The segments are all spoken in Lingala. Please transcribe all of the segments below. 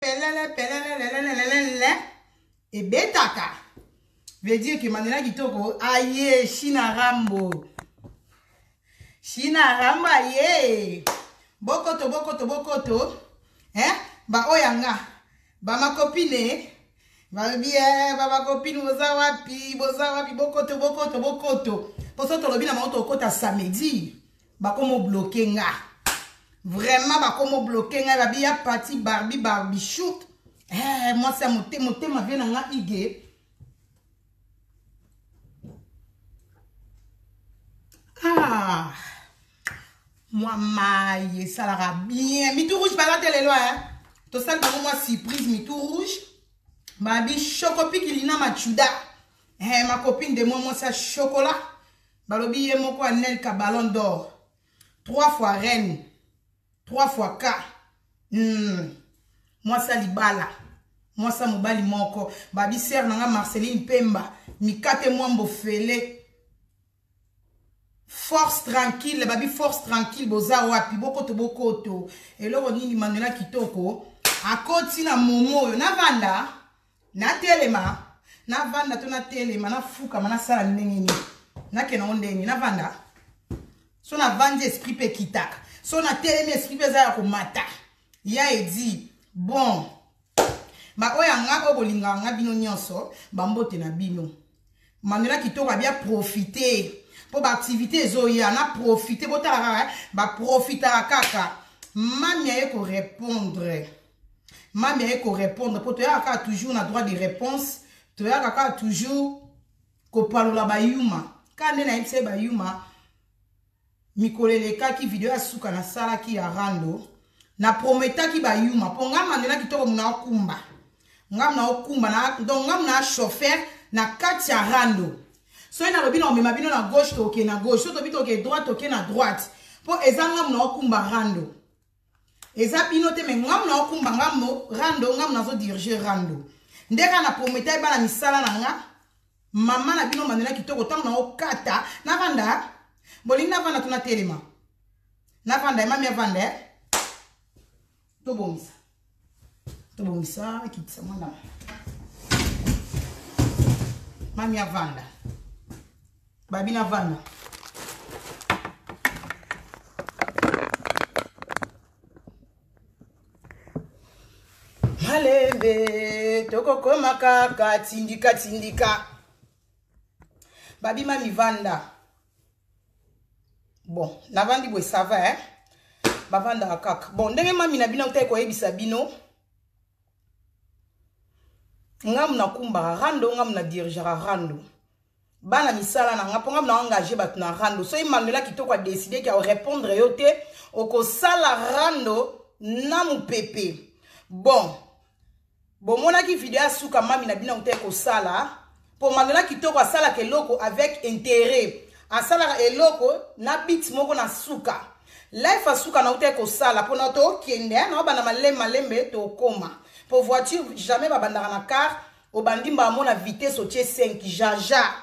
pelele pelele lelelelelele ebetaka veut dire que mandela kitoko aye shina rambo shina rambo aye bokoto bokoto bokoto eh? baoyo yanga bamakopine balobi eh, babakopine boza wapi boza wapi bokoto bokoto bokoto mposo tolobi na bango tokokota samedi bakomo bloke nga vraiment bakomo bloke nga babi ya pati barbi barbichut eh, mwasi ya motema motema vie na nga ige ah mwa mai esalaka bien mitu rouge baza te lelo e tosali bango mwa surprise mitu rouge babi chokopikili na machuda eh, ma copine de moi mwasi ya chokola Balobi ye moko Anelka ballon d'or. Trois fois reine. Trois fois ka. Hmm. Mwasi ya libala. Mwasi ya mobali moko. Babi sœur na nga Marceline Pemba. Mikate mwambo fele. Force tranquille. Babi force tranquille. Boza wapi. Bokoto bokoto. Eloko nini Manuela Kitoko. Akoti na momo oyo. Navanda. Navanda. natelema navanda to natelema nafukama nasala ndenge nini nakenda ngo ndenge navanda so navandi esprit mpe ekitaka so natelemi esprit mpe eza ya komata ya edi bon baoyo yanga oyo bolingaka nga bino nyonso bambote na bino manuela kitoko abia profite mpo baaktivité ezoya na profite botalaka eh, baprofitaka kaka mami aye korepondre Mami aye ko répondre po toyaka kaka toujours na droit de réponse, toyaka kaka toujours kopalola ba yuma. Ka nde nayebisa ye ba yuma mikolo elekaki video ya suka nasalaki ya rando na prometaki ba yuma po ngai mandela kitoko muna okumba. Ngai na okumba na donc ngai na chauffeur na kati ya rando. Soki nalobi na omema bino na gauche toke na gauche, soki tobi toke droite toke na droite. Po eza ngai na okumba rando. eza bino te me ngamu na okumba ngambo rando ngamu nazo dirige rando nde kaka na prometa ye bana misala na nga mama na bino mandela kitoko ntango na okata navanda bolingi navanda tuna telema navanda ye mami avanda ye tobongisa tobongisa akitisa mwana mami avanda Babi na vanda. malembe tokokoma kaka tindika tindika babima mivanda bon navandi boye sava eh? bavandaka kaka bon ndenge mami na bino akutaki koyebisa bino ngamu nakumbaka rando ngamu na dirigeaka rando bana misala na nga mpo nga na engage bato na rando soki manuela kitoko adeside ke arepondre yo te okosala rando na mopepe bon bomonaki video ya suka mami na bino kuta kosala mpo manuela kitoko asalaka eloko avec intérêt asalaka eloko na bit moko na suka life asuka na uta kosala mpo na tokende na obanda malembe malembe tokoma mpo voiture jamais babandaka na car Obandi mbala mo na vitesse otie 5 jaja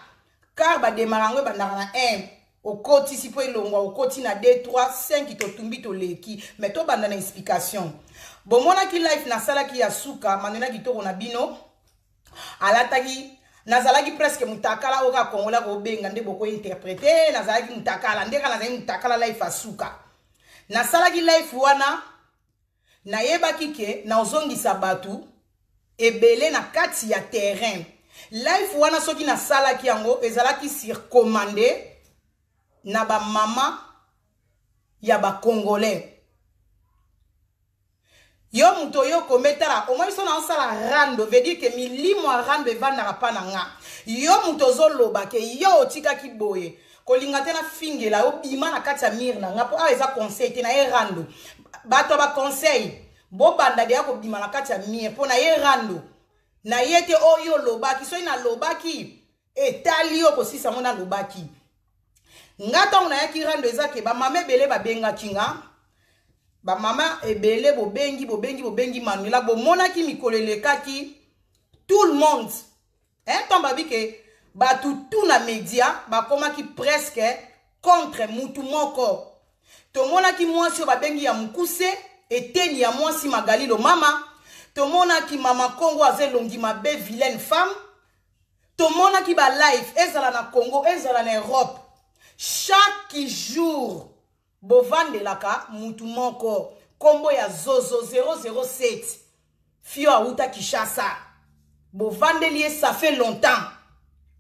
car ba demara yango ebandaka na 1 okotisi mpo elongwa okoti na 2 3 5 totumbi toleki me tobanda na explication bomonaki life nasalaki ya suka manela kitoko na bino alataki nazalaki presque mutakala oyo kaka kongola kobenga nde bokointerprete eh, nazalaki mutakala nde kaka nazalaki mutakala life asuka nasalaki life wana Nayebaki que naozongisa batu ebele na kati ya terrain. Live wana soki nasalaki yango ezalaki sur commande na ba mama ya ba congolais. Yo moto oyo okometala omoni so naosala rando veut dire que milimo ya rando evandaka pa na nga. Yo moto ozoloba ke yo otikaki boye. kolinga te nafingela yo bima na kati ya mire na nga mpo awa eza conseil te na ye rando bato ya baconseil bobanda deya kobima na kati ya mire mpo na ye rando na ye te oyo olobaki soki nalobaki etali yo kosisa yango nalobaki nga ntango nayaki rando eza ke bamama ebele babengaki nga bamama ebele bobengi bobengi bobengi manuela bomonaki mikolo elekaki tout le monde Un temps babi ke batu tout na media bakomaki presque contre mutu moko tomonaki mwasi oyo babengi ya mukuse eteni ya mwasi magali lomama tomonaki mama kongo aza elongi mabe vilaine femme tomonaki balife ezala na congo ezala na europe chaque jour Bovandelaka mutu moko kombo ya zozo 007 fio awuta kishasa bovandeli ye ça fait longtemps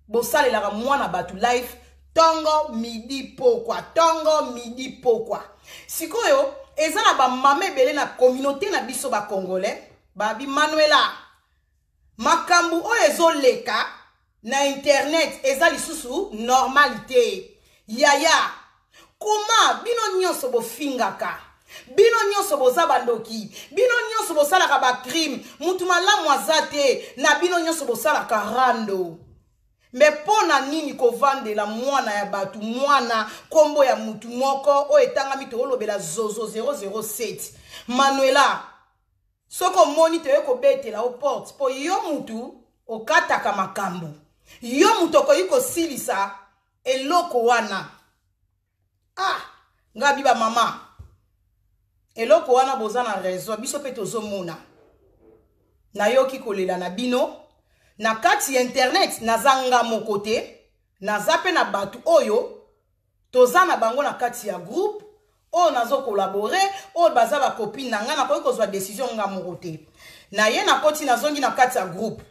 bosalelaka mwana batu life tongo midi pokwa tongo midi pokwa sikoyo eza na bamama ebele na communauté na biso ba congolais babi manuela Makambu oyo ezo leka na internet eza lisusu normal te yaya comment bino nionso bo fingaka bino nyonso boza bandoki bino nyonso bosalaka bacrime mutu malamu aza te na bino nyonso bosalaka rando me mpo na nini kovandela mwana ya bato mwana nkombo ya mutu moko oyo etangami toolobela zozo 007 manuela soki omoni toye kobetela o porte mpo yo mutu okataka makambo yo mutu okoki kosilisa eloko wana ah nga biba mama eloko wana boza na raison biso mpe tozomona nayoki kolela na bino na kati ya internet naza nga moko te naza mpe na bato oyo toza na bango na kati ya groupe oyo nazo kolabore oyo baza bakopine na ngai nakoki kozwa desizio nga moko te naye nakoti nazongi na kati ya groupe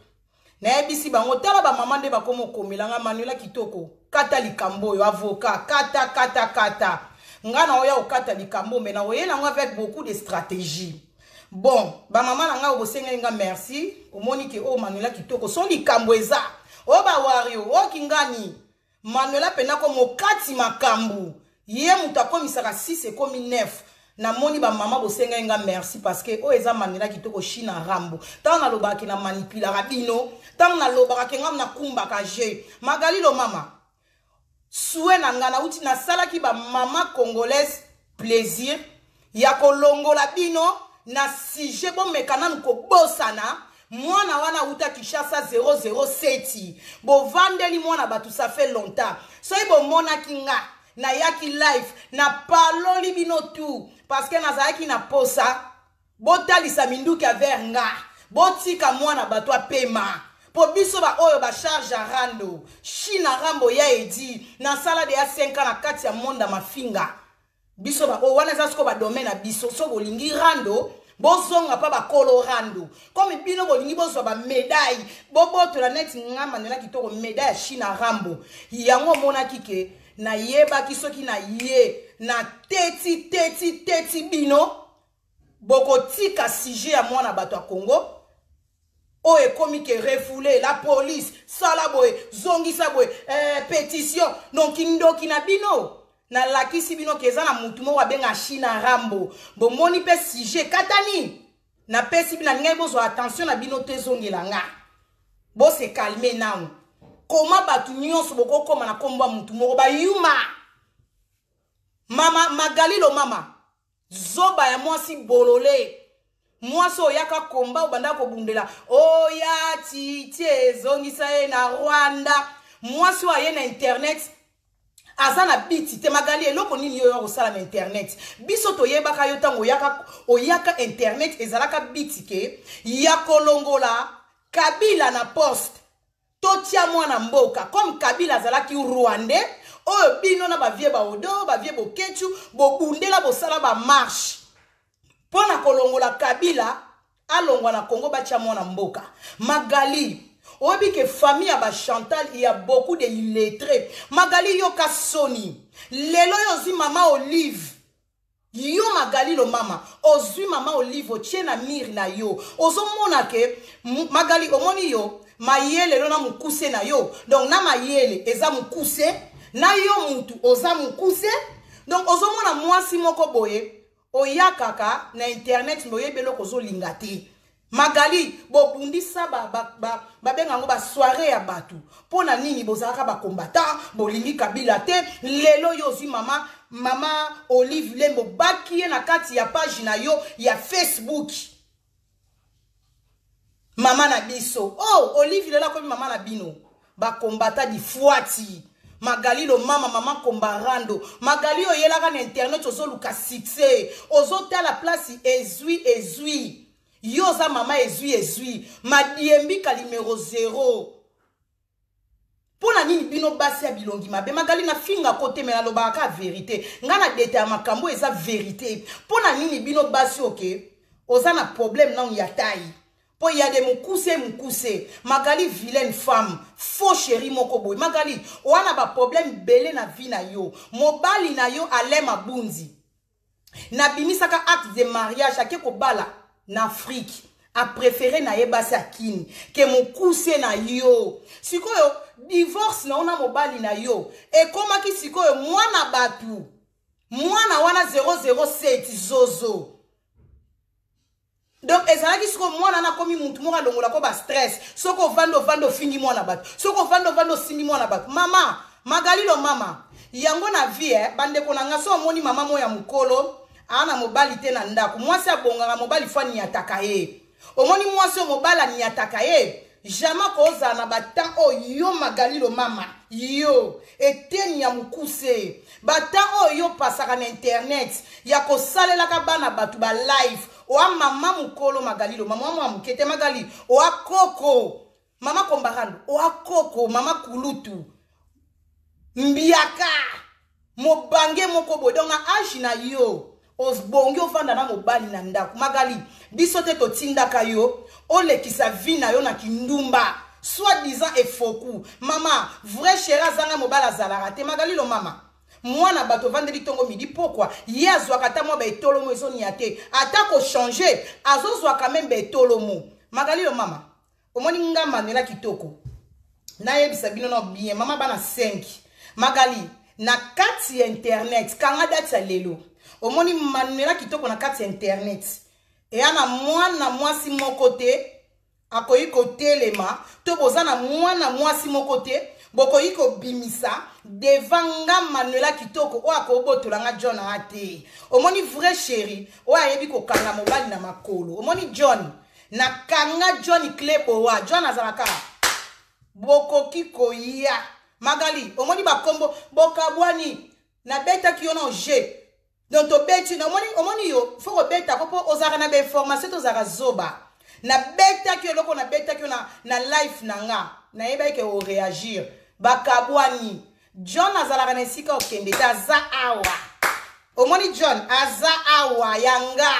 nayebisi bango tala bamama nde bakomi okomela ngai manuela kitoko kata likambo oyo avoka kata kata kata ngai naoya kokata likambo me nakoyela yango avec beaucoup de stratégie bon bamama na ngai obosengeli ngai merci omoni ke oyo oh, manuela kitoko so likambo eza o oh, bawario o oh, kingani Manuela pena ko mokati makambu ye mutu akomisaka 6 ekomi 9 na moni ba maman bosengaki nga merci parce que oyo eza Manuela kitoko shina rambo tango na lobaka ke na manipulaka bino tango na lobaka ke nga na kumbaka je magali lomama souhait na nga na uti na salaki ba maman congolaise plaisir ya kolongola bino na sujet bomeka nanu kobosana mwana wana auta kinshasa 007 bovandeli mwana bato ça fait longtemps soki bomonaki nga nayaki live napaloli bino tout parce que nazalaki na posa Botalisa minduki ya vert nga. Botika mwana bato apema. Po biso ba oyo ba charge ya rando, shina rambo ya eddy na sala deja 5 ans na kati ya monde ya mafinga. Biso ba oyo wana eza siko ba domaine na biso. Soki bolingi rando, bozonga pa bakolo rando comme bino bolingi bozwa bamedaille bobotola neti nga manela kitoko medaille ya china rambo yango omonaki ke nayebaki soki na ye na teti teti teti bino Bokotika sujet ya mwana bato ya Congo oyo ekomi ke refoule la police sala boye zongisa boye eh, petition donc kindoki na bino nalakisi bino ke eza na motu moko abenga china rambo bomoni mpe sujet katani napesi bino ngai bozwa attention na bino te ezongela nga bose calme nanu koma bato nyonso bokokoma na nkombo ya motu moko bayuma mama magalilo mama zoba ya mwasi bolole mwasi oyo yaka komba obanda kobundela oya oh, titi ezongisa ye na rwanda mwasi oyo aye na internet aza na biti te magali eloko nini yo oya kosala na internet biso toyebaka yo ntango oyaka, oyaka internet ezalaka biti ke ya kolongola kabila na poste Totia mwana mboka comme Kabila azalaki Rwandais oyo bino na ba vieux Baodo, ba vieux Boketshu bobundela bosala ba marche mpo na kolongola Kabila alongwa na Congo batia mwana mboka. Magali oyebi ke famille ya ba Chantal ya beaucoup de illettres. Magali yoka soni lelo yo ozwi mama Olive Yo magali lomama ozui mama olive otie na mire na yo ozomona ke magali omoni yo mayele lona mukuse na yo donc na mayele eza mukuse na yo mutu oza mukuse donc ozomona mwasi moko boye oyakaka na internet mais oyebi eloko ozolinga te Magali bobundisa ba, ba, ba, babenga yango basoire ya bato mpo na nini bozalaka bacombatant bolingi kabila te lelo yo ozwi mama mama olive lembo baki ye na kati ya page na yo ya facebook mama na biso o oh, olive lelo akomi mama na bino Ba combattants di fuati. Magali Lomama, Maman Kombarando. Magali oyelaka na internet ozoluka succès. Ozotala place ezui ezui. Yo oza mama ezui ezui. Madiembi ka numero 0. mpo na nini bino basi ya bilongi mabe magali nafinga ko te me nalobaka kaka verité ngai na deta ya makambo oyo eza verité mpo na nini bino basi oke oza na problème nanu ya tai Po il ya de mukuse mukuse magali vilaine femme faux cherie moko boye magali oa na ba problème ebele na vie na yo mobali na yo alain mabundi na bimisaka acte de mariage ake kobala na afrique a prefere na ye basi ya kini ke mokuse na yo sikoyo divorce na yo na mobali na yo ekomaki sikoyo mwana bato mwana wana 007 zozo donc ezalaki sikoyo mwana wana akomi mutu moko alongolako bastress soki ovandi ovandi ofingi mwana bato soki ovandi ovandi osimbi mwana bato mama magalilo mama yango na vie eh, bandeko na ngai so omoni mama moko ya mokolo aa na mobali te na ndako mwasi abongaka mobali fo aniataka ye omoni mwasi oyo mobali aniataka ye Jamais kozala na ba temps oyo yo Magali Lomama yo eteni ya mukuse ba temps oyo yo pasaka na internet ya kosalelaka bana batu ba live oa mama mukolo Magali Lomama oa mwa muke te Magali oa koko mama Kombarano oa koko mama kulutu mbiaka mobange moko boye donc na age na yo obongi ofanda na mobali na ndako magali biso te totindaka yo olekisa vi na yo na kindumba soit disant efoku mama vrai chere azanga mobali azalaka te magali lo mama mwana bato ovandeli ntongo midi pokwa ye azwaka ata mwa baetolomo ezonia te ata kochange azozwaka meme baetolomo magali yo mama omoni nga manuela kitoko nayebisa bino no bien mama bana 5 magali na kati ya internet kanga dati ya lelo omoni manuela kitoko na kati ya internet eya na mwana mwasi moko te akoki kotelema to boza na mwana mwasi moko te bokoki kobimisa deva nga manuela kitoko oyo akobotola nga john aa te omoni vrai chéri oyo ayebi kokanga mobali na makolo omoni john Na kanga John Clay Boa. John azalaka. Bokoki koya. Magali, omoni ba kombo. Bokabwani. Na beta ki yo na oje. Donc to beti. Na omoni, omoni yo. Foko beta ko po ozara na be information to zara zoba. Na beta ki yo loko na beta ki yo na, na life na nga. Na yeba eke o reagir. Bakabwani. John azalaka na esika okende. Taza awa. omoni john aza awa ya nga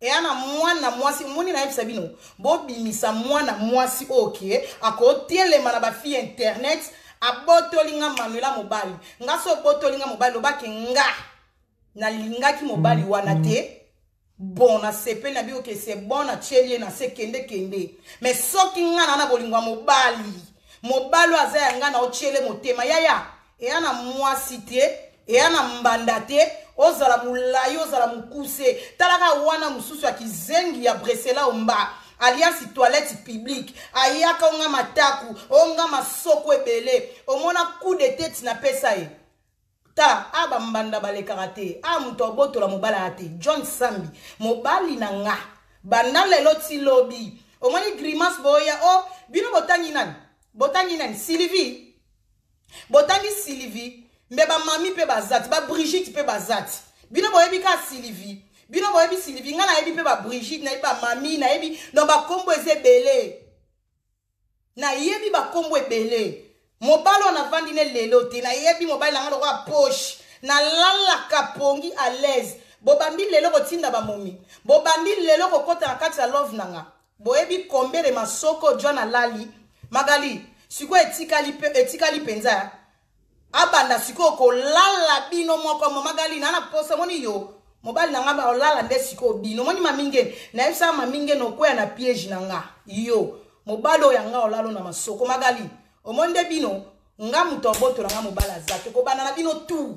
eya na mwana mwasi omoni nayebisa bino bobimisa mwana mwasi oyo ke akotelema na bafille internet abotoli nga manuela mobali nga so obotoli nga mobali lobake nga nalingaki mobali wana te bon nasepeli na bino ke se bon natyeli ye na se kende kende me soki nga na na bolingo ya mobali mobali oyo aza ya nga na otyele motema yaya eya na mwasi te eya na mbanda te ozala molai ozala mokuse talaka wana mosusu ya kizengi ya bresela omba alliance toilette publique ayaka onga mataku onga masoko ebele omona coup de tete napesa ye ta a bambanda balekaka te a moto abotola mobali aya te john sambi mobali na nga banda lelo ti lobi omoni grimace boya o oh, bino botangi nani botangi nani sylvie botangi sylvie mbe ba mami mpe bazati ba brigitte mpe bazati bino boyebi kaka sylvie bino boyebi sylvie ngai nayebi mpe ba brigitte nayebi ba mami nayebi no bakombo eza ebele nayebi bakombo ebele mobali oyo navandi ne lelo te nayebi mobali na ngai lokola poche nalalaka pongi à l'aise bobandi lelo kotinda bamomi bobandi lelo kokota na kati ya love na ngai Boyebi combien de masoko John alali? Magali, sikoyo etikali pe etikali penza. Abanda sikoyo kolala bino moko mo Magali na na posa moni yo. Mobali na nga ba olala nde sikoyo bino moni maminge na yebisa maminge no kweya na piège na nga. Yo mobali oyo yanga olalo na masoko Magali. Omoni nde bino nga moto obotola nga mobali aza te kobanda na bino tout.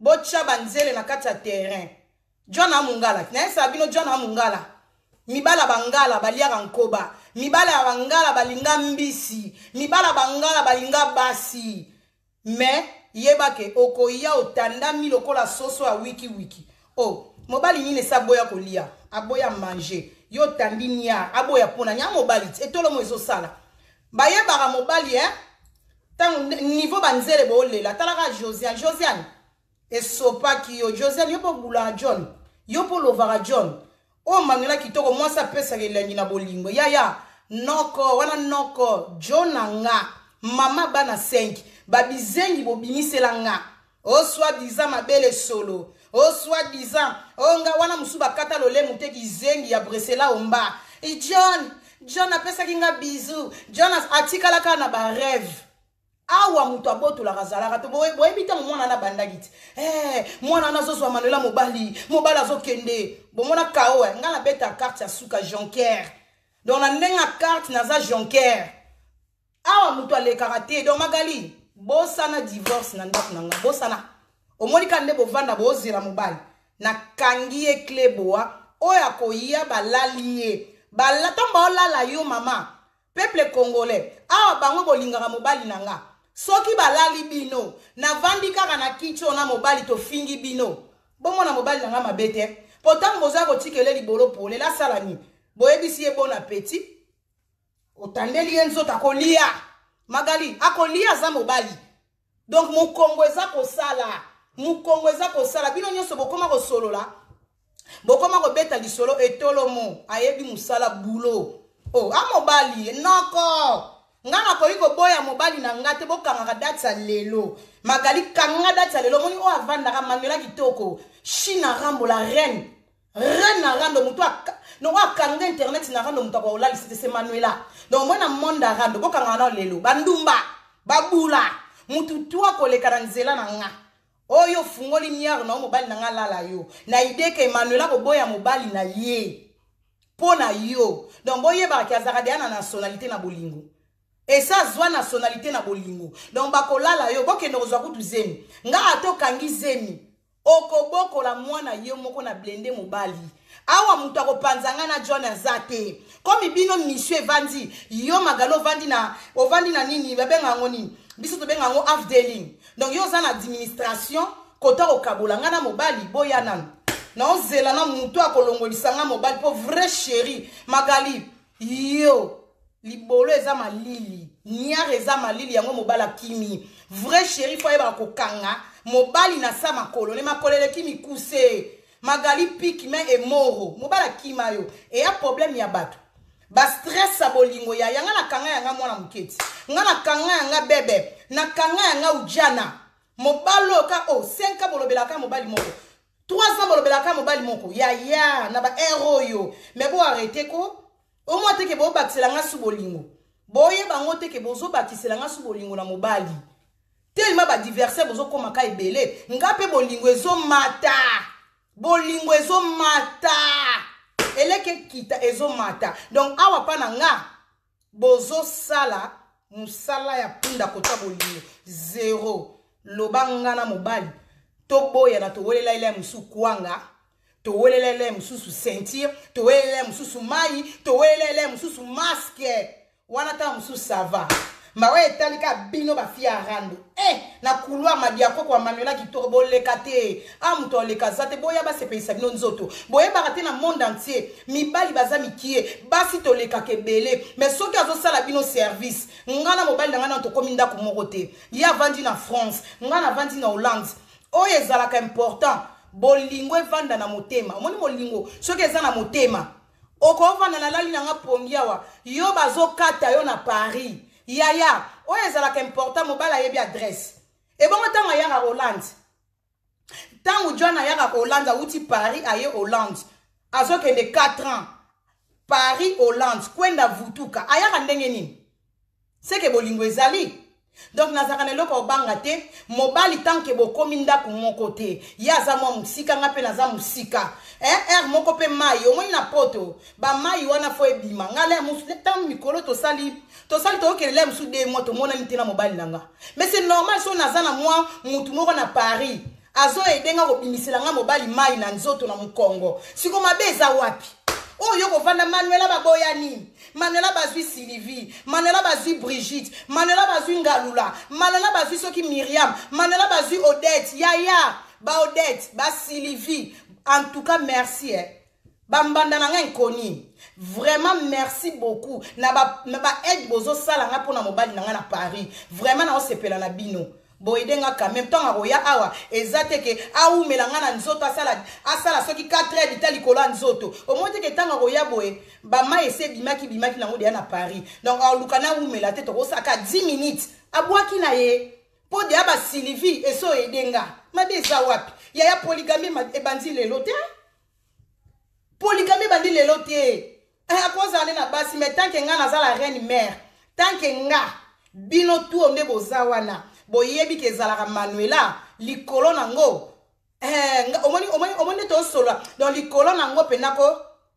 Botia ba nzele na kati ya terrain. John a mungala. Nayesa bino John a mungala. Mibala bangala baliaka nkoba. Mibala ya bangala balinga mbisi. Mibala bangala balinga basi. Mais yeba ke okoya otandami lokola soso ya wiki wiki. Oh, mobali nini esa boya kolia, aboya manger. Yo tandi niar, aboya pona nya mobali ti. Etolomo ezosala. Bayebaka mobali hein. Tango niveau ba nzele bo lela tala ka Josiane Josiane esopaki yo Josiane yo po bulaka John yo po lovaka John oyo oh, Manuela kitoko mwasi apesaka elengi na bolingo yaya noko wana noko John na nga mama bana 5 babizengi bobimisela nga o soit disant mabele solo o soit disant o nga wana mosusu bakata lolemu te kizengi ya bresela omba i john john apesaki nga bizu john atikala kaka na bareve awa moto abotolaka azalaka to boyebi ntango mwana wana abandaki ti hey, eh, mwana wana azozwa manuela mobali mobali azokende bomona kao eh, ngai nabeta karte ya suka jonker donc na ndenge ya karte naza jonker awa moto alekaka te donc magali bosana divorce na ndako na nga bosana omoni kani nde bovanda bozela mobali nakangi ye cle boa oyo akoya balali ye ntango baolala yo mama peuple congolais awa bango bolingaka mobali na nga soki balali bino navandi kaka na kicho na mobali tofingi bino bomona mobali na nga mabe te mpo ntango boza kotikele libolo pole lasala nini boyebisi ye bon appetit otandeli ye nzoto akolia magali akolia aza mobali donc mokongo eza kosala mokongo eza kosala bino nyonso bokoma kosolola bokoma kobeta lisolo etolomo ayebi mosala bulo o oh, a mobali noko ngai nakoki koboya mobali na ngai te bokangaka dati ya lelo magali kanga dati ya lelo omoni oyo avandaka manuela kitoko china rambo la reine Reine na rando mutu aka nongo akanga internet na rando mutu akolalisa te se manuela donc mwana monde ya rando bokangaka nao lelo bandumba babula mutu tu akoleka na nzela na nga oyo ofungoli miare nao mobali na nga alala yo na ide ke manuela koboya mobali na ye mpo na yo donc boyebaka ke azalaka deya na nationalité na bolingo esa azwa nationalité na bolingo donc bakolala yo bokende kozwa kutu zemi nga ata okangi zemi Okobokola mwana yo moko na blende mobali. Awa mutu akopanza nga na John aza te. Komi bino mission evandi, yo magalo ovandi na ovandi na nini babenga yango nini? Biso tobenga yango afdeling. Donc yo oza na administration kota kokabola nga na mobali boya nanu. Naozela na mutu akolongolisa nga mobali po vrai chéri Magali yo libolo eza malili niare eza malili yango mobali akimi vrai sheri fo ayebaka kokanga mobali na sa makolo ne makolo eleki mikuse magali piki me emoro mobali akima yo eya problème ya bato bastress ya bolingo ya yanga nakanga yanga mwana moke ti nga nakanga yanga bebe nakanga yanga ujana mobali oyo ka o oh, senka bolobelaka mobali moko 3 ans bolobela ka mobali moko yaya na ba heure oyo mais bo arrete ko omwa te ke bobakisela nga su bolingo boyeba yango te ke bozobakisela nga su bolingo na mobali telema badiversaire bozokoma ka ebele nga mpe bolingo ezomata bolingo ezomata eleke kita ezomata donc awa mpa na nga Bozo sala musala ya punda kota bolingo zero loba nga na mobali toboyana towelela elai mosusu kwanga towelela elai mosusu ceinture towelela elai mosusu mai towelela elai mosusu maske wana ntango mosusu sava mawa etali kaka bino bafi ya rando Eh na couloir madiakoko ya manuela kitoko boleka te a ah, moto aleka aza te boya basepelisa bino nzoto boyebaka te na monde entier mibali baza mikie basi tolekaka ebele mais soki azosala bino service ngai na mobali na ngai nano tokomi ndako moko te ye avandi na france ngai navandi na hollande oyo ezalaka important bolingo evanda na motema omoni bolingo soki eza na motema okovanda nalali na nga pongi awa yo bazokata yo na paris yaya oyo ezalaka important mobali ayebi adresse ebongo ntango ayaka hollande ntango john ayaka hollande awuti paris aye hollande azokende 4 ans paris hollande kwenda vutuka ayaka ndenge nini seke bolingo ezali donc nazalaka na eloko obanga te mobali tanke bokomi ndako moko te ye aza mwa mosika nga mpe naza mosika eh, r moko mpe mai omoni na poto bamai wana fo ebima nga lere mosu ntango mikolo tosali tosali toyokele lere mosusu de mwa tomonani te na mobali na nga mais c'est normal so naza na mwa motu moko na paris Azo aide nga kobimisela nga mobali mayi na nzoto na mukongo. Siko mabe eza wapi? oyo yo kovanda manuela baboya nini manuela bazwi sylvie manuela bazwi brigitte manuela bazwi ngalula manuela bazwi soki miriam manuela bazwi odette yaya baodette basylvie en tout cas merci eh. bambanda na ngai nkoni vraiment merci beaucoup na baede ba bozosala ngai mpo na mobali na ngai na paris vraiment naosepela na bino boyede nga quand même ntango akoya awa eza te ke awumela nga na nzoto asala asala soki 4 heure bita likolo ya nzoto omoi te ke ntango akoya boye bamai esi ebimaki bimaki nango deya na paris donc aoluka na awumela te tokosaka 10 minutes abwaki na ye mpo deya basilivi esi oyede nga mabe eza wapi yaya poligami ebandi lelo te poligami ebandi lelo te eh, akozala nde na basi mai tanke ngai naza la reine mare tanke nga bino tuo nde boza wana boyebi ke ezalaka manuela likolo na ngo eh, omoni, omoni, omoni nde tosolola donc likolo na ngo mpenza ko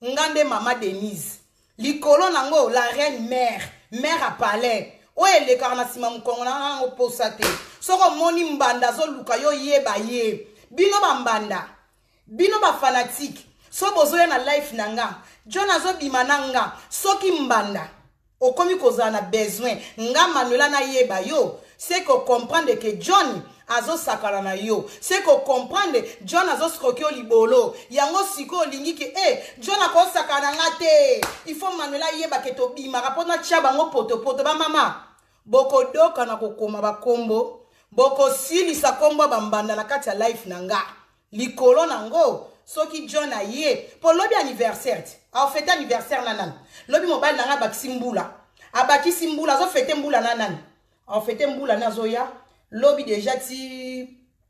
nga nde mama denise likolo na ngo la reine mare mare a palais oyo elekaka na nsima mokongo na nga nango mposa te soki omoni mbanda azoluka yo yeba ye bino bambanda Bino ba fanatique so bozoya na life na nga John azo bima na nga soki mbanda okomi kozala na besoin nga Manuela nayeba yo c'est que comprendre que John azosakana na yo se kocomprendre john azosikoki yo libolo yango sikoyo olingi ke e eh, john akosakana na nga te il faut manuel ayeba ke tobimaka mpo natya bango potopoto bamama Bokodoka na kokoma ba kombo, bokosilisa kombo ya bambanda na kati ya live na nga. Likolo na ngo, soki John aye, po lobi anniversaire ti, au fete anniversaire na nani? Lobi mobali na nga abakisi mbula, abakisi mbula, azo fete mbula na nani? Au fete mbula na azoya, lobi deja ti,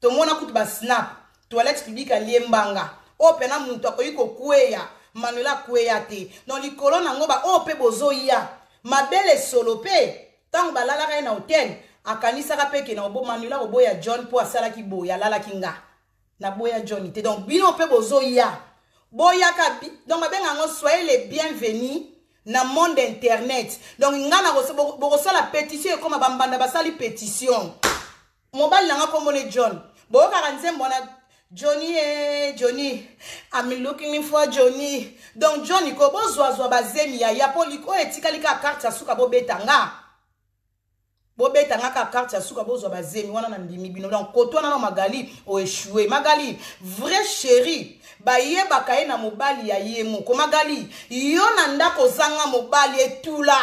tomona kutu ba snap toilette publique ya liembanga oyo pena moto akoki kokweya manuela akweya te no likolo na yango baoyo mpe bozoya mabele solo mpe ntango balalaka ye na hotel akanisaka mpe ke na obo manuela koboya john mpo asalaki boye alalaki nga naboya john te donc bino mpe bozoya boyaka donc babenga yango soye le bienvenu na monde internet donc ngai bokosala pétition ekoma bambanda basali pétition mobali na nga kombo ne john boyokaka nzembo wana johnny e eh, johnny am looking for johnny donc johnny ko bozwazwa bazemi ya ya mpo oyo etikali kaka karte ya suka bobeta nga bobeta nga kaka karte ya suka bozwa bazemi wana na ndimi bino donc koto wana na magali oechue magali vrai chéri bayebaka ye na mobali ya ye moko magali yo na ndako ozanga mobali etula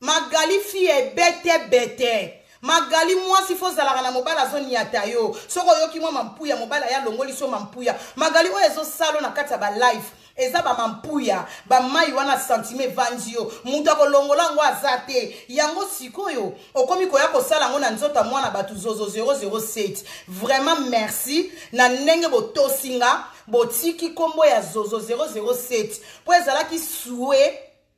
Magali fille ya ebete bete. Magali mwasi fo zalaka na mobala zo niata yo. Soko yoki mwa mampuya mobala ya longoli so mampuya. Magali oyo ezo salo na kati ya ba live. eza ba mampuya ba mai wana sentiment evandi yo moto akolongola yango aza te yango sikoyo okomi koya kosala yango na nzoto ya mwana bato zozo 007 vraiment merci na ndenge botosi nga botiki nkombo ya zozo 007 mpo ezalaki sue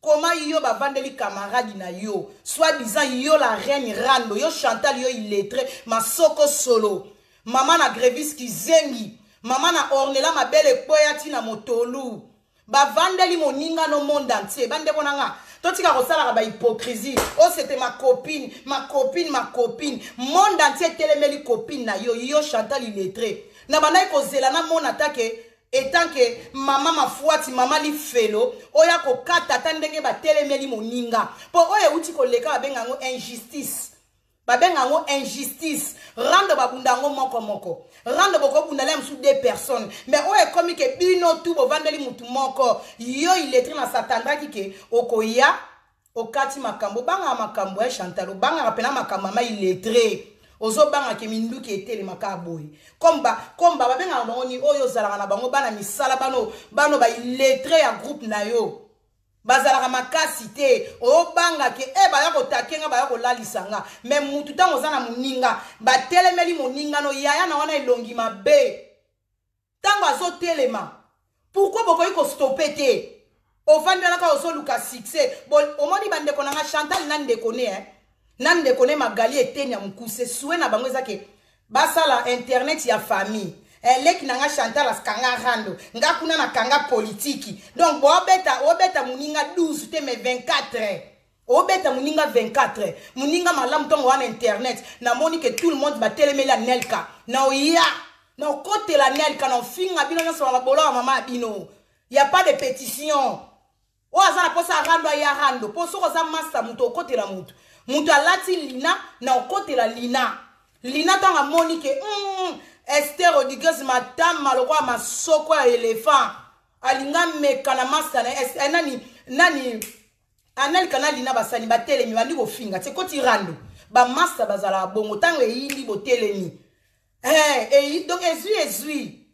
Comment yo bavandeli camarade na yo soit disant yo la reine rando yo Chantal yo illettré masoko solo mama na grevis kizengi mama na ornela mabele ekpoya ti na motolu bavandeli moninga no monde entier bandeko na nga totika kosalaka bahypocrisie o oh, sete macopine macopine macopine monde entier etelemeli copine na yo yo chantal illettré na bandaki kozela namona ata ke etant que mama mafuati mama lifelo oya kokata ata ndenge batelemeli moninga mpo oyo euti koleka babenga yango injustice babenga yango injustice rando babunda yango moko moko rando bokobunda la mosusu deux personnes me oyo ekomi ke bino tu bovandeli motu moko yo iletre na satandaki ke okoya okati makambo obangaka makambo ya eh, chantal obangaka mpena makambo mama iletre ozobanga ke minduki etelema kaka boye komba komba babengaka bango ni oyo ozalaka na bango bana misala bano bano bailetre ya groupe na yo bazalaka makasi te obanga ke e eh, baya kotake nga baya kolalisa nga me mutu ntango oza na moninga batelemeli moninga no yaya na wana elongi mabe Tango azo telema pourquoi bokoki ko stopper te? Ovandi wana kaka ozo luka succès. Bo omoni ba ndeko na nga Chantal na ndeko ne hein. Na ndeko ne Magali eteni ya mukuse souhait na bango eza ke basala internet ya famille. Eh, leki na nga Chantal askanga rando. Nga kuna na kanga politiki. Donc bo beta obeta muninga 12 te mais 24. Obeta muninga 24 muninga malamu tongo wana internet na moni que tout le monde ba telemeli ya Nelka na oya na okotela Nelka na ofinga bino nyoso ba bola wa mama bino ya pas de petition oyo aza na posa arando aya rando po soko oza masta mutu okotela mutu mutu alati lina na okotela lina lina ntango amoni ke mm, ester rodriguez matama lokola masoko ya elefant alinga meka na masta na eh, nani nani Anel kanali na basani batelemi bandi kofinga tse koti rando bamasta bazalaka bongo ntango eyindi botelemi hey, eyi, donc ezwi ezwi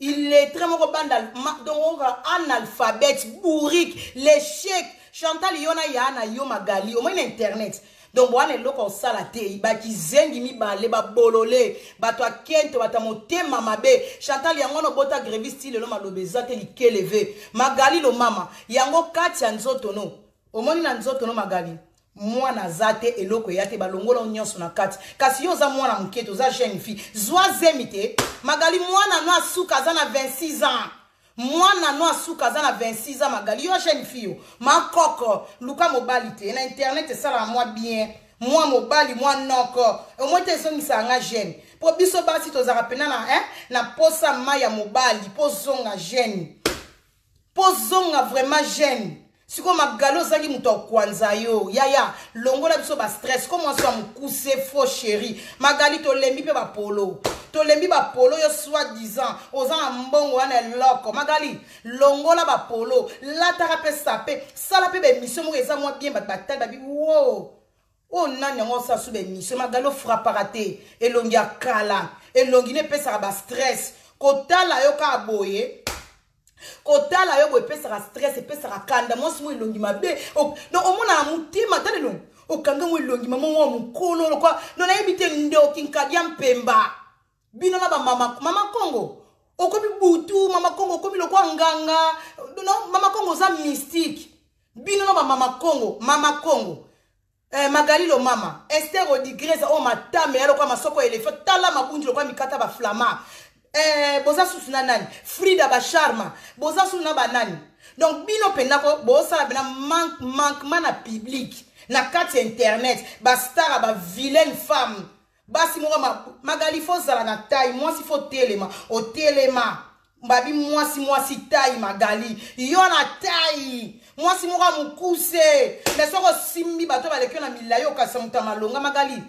illettré moko banda donc oka analphabète bourrique l'échec chantal yo na ya na yo magali omoi na internet donc bowana eloko ya kosala te bakizengi mibale babolole bato ya kento bato ya motema mabe chantal yango wana obota grevis ti lelo maloba eza te likeleve magali lomama yango kati ya nzoto no omoni na nzoto no magali mwana aza te eloko eya te balongola yo nyonso na kati kasi yo oza mwana moke te oza jeune fille zwa zemi te magali mwana no asuka aza na 26 ans Mwana no ya suka aza na 26 ans Magali yo jeune fille yo ma coque luka mobali te na internet esalaka mwa bien mwa mobali mwa noko omoi te ezongisaka nga jeune mpo biso basi tozalaka mpena na eh, na posa mai ya mobali mpo ozonga jeune mpo ozonga vraiment jeune Siko magalo ozangi moto akwanza yo yaya longola biso ba stress ko mwasi ya mokuse faux chéri magali tolembi mpe bapolo tolembi bapolo yo soit disant oza na mbongo wana eloko magali longola bapolo lataka mpe sape sala mpe baemission moko eza mwa bien bato batali babi wo oyo nani yango osala suba emission magalo frappaka te elongi ya kala elongi ne epesaka ba stress kotala yo kaka boye kotala yo boye epesaka stress epesaka kanda mwasi mo elongi mabe donc omonaka motema tala elongi okanga mo elongi mama mwa mokolo lokwa no nayebi te ndoki nkadi ya mpemba bino na ba mama mama kongo okomi butu mama kongo okomi lokwa nganga no, mama kongo oza mystique bino na ba mama kongo mama kongo eh, magali lomama ester odigrese oyo oh, matame ya lokwa masoko elefo tala mabundi lokwa mikata baflama eh, boza susu na nani frida basharma boza susu na banani donc bino mpenza ko bosala mpena mankema na publike na kati ya internet bastara bavilaine femme Basi moko ma, magali fo zala na taille mwasi fo telema otelema mbabi mwasi mwasi taille magali yo na taille mwasi moko ya mokuse me soki osimbi bato baleki yo na milai okasa moto ya malonga magali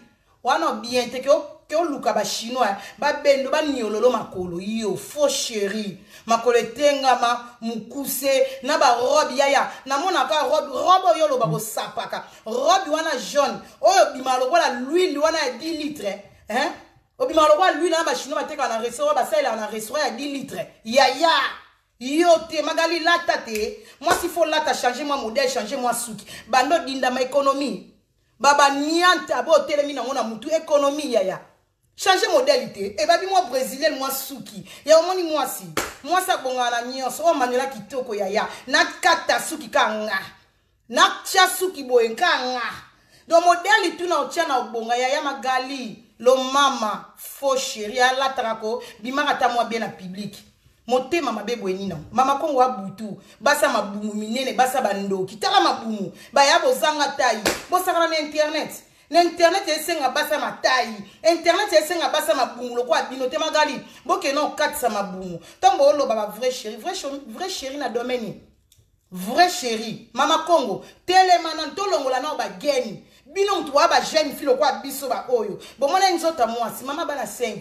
wana obien te ke oluka bachinois babendo baniololo makolo yo faux chéri makolo etengama mokuse na barobe yaya namonaka robe robe oyo oloba kosapaka robe wana jaune oyo obimaka lokola l'huile wana ya 10 litre hein? obimaka lokola l'huile wana bachinois batekaka na restaurant basalelaka na restaurant ya 10 litre yaya yo te magali lata te mwasi fo lata change mwa modèle change mwa suki bando dindama ekonomi babanianta botelemi nango na motu ekonomi yaya Change modèle te ebabi mwa brésilienne mwa suki ya omoni mwasi mwasi abongaka na nyonso oyo manuela kitoko yaya nakata suki ka nga natya suki boye nka nga do modèle tuna otya na obonga yaya magali lomama faux chéri alataka ko bimaka ata mwa bie na publike motema mabe boye nino mama kongo abutu basa mabumu minene basa bandoki tala mabumu baya bozanga tai bosakana na internet na internet esenga basa matayi internet esenga basa mabungu lokola bino te magali bokenda kokatisa mabungu ntango booloba ba vrai chéri vrai chéri na domaine vrai chéri mama congo telema na ntolongola nao bageni bino motu boya bajeune fi lokola biso baoyo bomonani nzota mwasi mama bana 5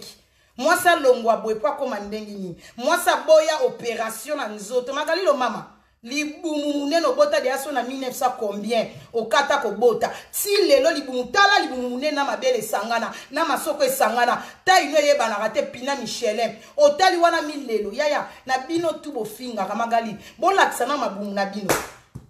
mwasi alongwa boye mpo akóma ndenge nini mwasi aboya operation na nzoto magalilo mama libumu munene obota deya so na 1900 combien okata kobota ti lelo libumu tala libumu munene na mabele esangana na masoko esangana taino eyebanaka te pina michelin otali wana milelo yaya na bino tu bofingaka magali bolakisa na mabumu na bino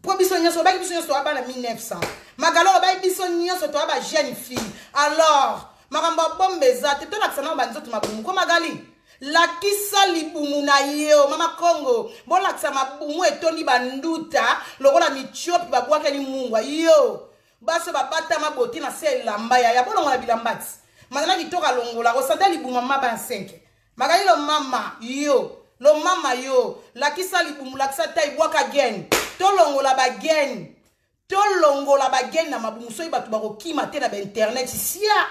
mpo biso nyonso obaki biso nyonso toaba na 1900 magali obaki biso nyonso toa ba jeune fille alors makambo ya bombe eza te tolakisa na banzoto mabumu ko magali lakisa libumu na yo mama congo bolakisa mabumu etondi banduta lokola mitiopi babwakeli mungwa yo baso babatama boti na se elamba yaya bolongola bilamba ti mazala kitoko alongola osanda libumu mama bansenke magali lomama yo lomama yo lakisa libumu lakisa tai bwaka gene tolongola bagene Tolongola ba gene na mabumu soki bato bakokima te na ba internet sia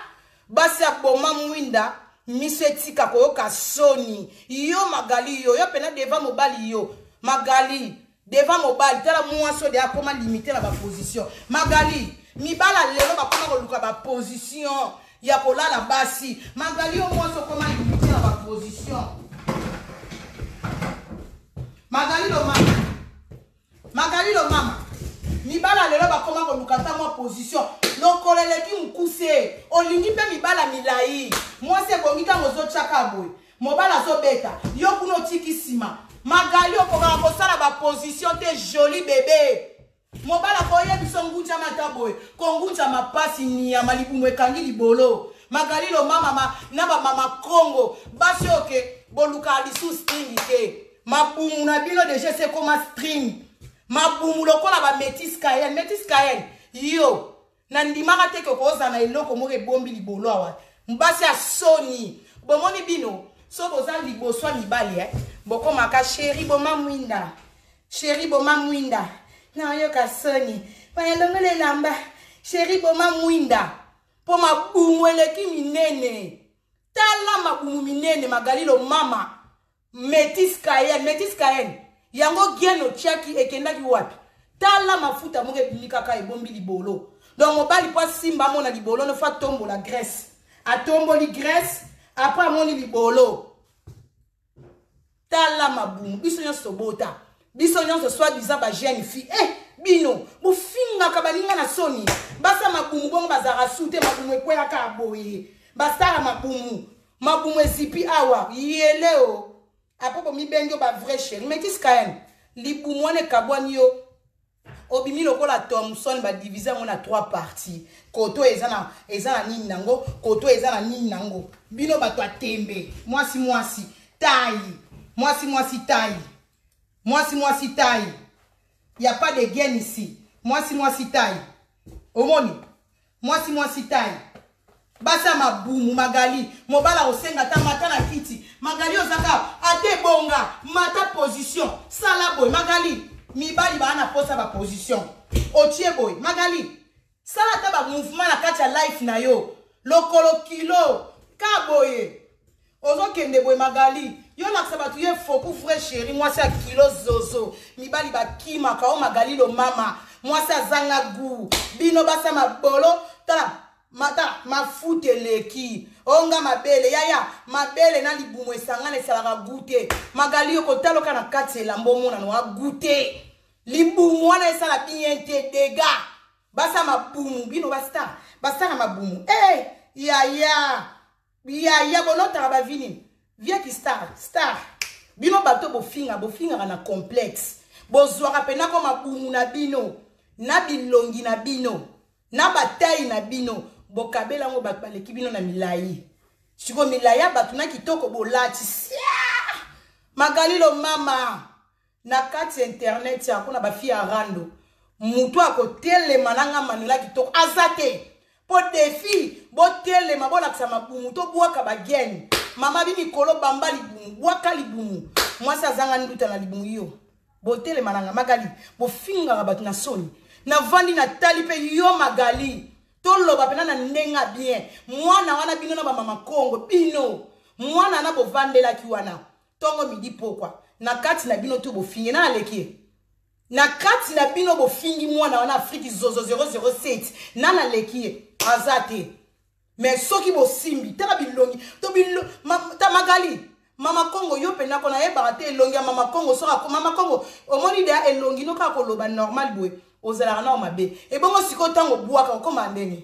basi aboma mwinda miso etika koyoka soni yo magali yo yo pena deva mobali yo magali deva mobali tala mwasi ode akoma limite na baposition magali mibala lelo bakoma koluka baposition ya kolala basi magali yo mwasi okoma limite na baposition magali lomaka Makalilo mama mibala lelo bakoma koluka ata mwa position lokolo eleki mokuse olingi mpe mibala milai mwasi ebongi ntango ozotyaka boye mobala azobeta yo kuna otiki nsima magali okokaka kosala baposition te joli bebe mobala koye biso ngunjama ata boye kongunjama mpasi niyama libumu ekangi libolo magali lomama na bamama kongo basi oke bolukaka lisusu ntingi te mabumu na bino deja esi ekoma string mabumu lokola bametis kael metis kael yo nandimaka te ke okozala na eloko moko ebombi libolo awa basi ya soni bomoni bino so boza liboso ya mibali eh? bokomaka sheri boma mwinda sheri boma mwinda nayoka soni bayalongola elamba sheri boma mwinda mpo mabumu eleki minene tala mabumu minene magali lomama Metis Kayen, Metis Kayen. Yango Gien otiaki ekendaki wapi? Tala mafuta moko ebimi kaka ebombi libolo. Donc mobali po asimba amona libolo no fa tombola graisse. Atomboli graisse après amoni libolo. Tala mabumu biso nyonso bota. Biso nyonso soit disant ba jeune fille. Eh bino bofingaka baninga na soni. Basa mabumu bongo bazara sute mabumu ekwelaka boye. Basala mabumu. Mabumu ezipi awa yele o. Après bomibengi yo ba vrai chéri. Metis Kaen, libumu wana ekabwani yo obimi lokola thomson badivise yango na trois partie koto eza na eza na nini nango koto eza na nini nango bino bato ya tembe mwasi mwasi tai mwasi mwasi tai mwasi mwasi tai ya pas de gene ici mwasi mwasi tai omoni mwasi mwasi tai basi ya mabumu magali mobala kosenga ata mata na kiti magali ozaka ata ebonga mata position sala boye magali mibali baa na mposa baposition otie boye magali sala ata bamouvement na kati ya life na yo lokolo kilo ka boye ozo kende boye magali yo lakisa batu ye foku vrai chéri mwasi ya kilo zozo mibali bakimaka o magali lomama mwasi azanga gou bino basa mabolo tala mata mafuta eleki onga mabele yaya mabele na libumu esangana esalaka gute magali okotaloka na kati elamba omonana wa gute libumu wana esala bien te dega basa mabumu bino bastar bastar ya mabumu e hey, yaya yaya bolotaka ba vie nini vie ki star star bino bato bofinga bofingaka na complexe bozwaka mpena ko mabumu na bino na bilongi na bino na batai na bino bokabela yango bato baleki bino na milai siko milai ya bato na kitoko bolati sia magalilo mama na kati ya internet ya kuna bafi ya rando moto akotelema na nga manuela kitoko aza te mpo defi botelema bolakisa mabumu tobwaka bagene mama bi mikolo bamba libumu bwaka libumu mwasi azanga nduta na libumu yo botelema na nga magali bofingaka bato na soni navandi natali mpe yo magali toloba mpena na ndenge ya bien mwana wana bino na bamama kongo bino mwana na bovandelaki wana tongo midi pokwa na kati na bino to bofingi na aleki ye na kati na bino bofingi mwana wana afriki zozo 007 na naleki ye aza te me soki bosimbi tala bilongi to bilo, ma, ta magali mama kongo yo mpenza ko nayebaka te elongi ya mama kongo soki mama kongo omoni deya elongi no kaka koloba normal boye Ozalaka nao mabe. Ebongo sikoyo tango obuaka okoma ndenge.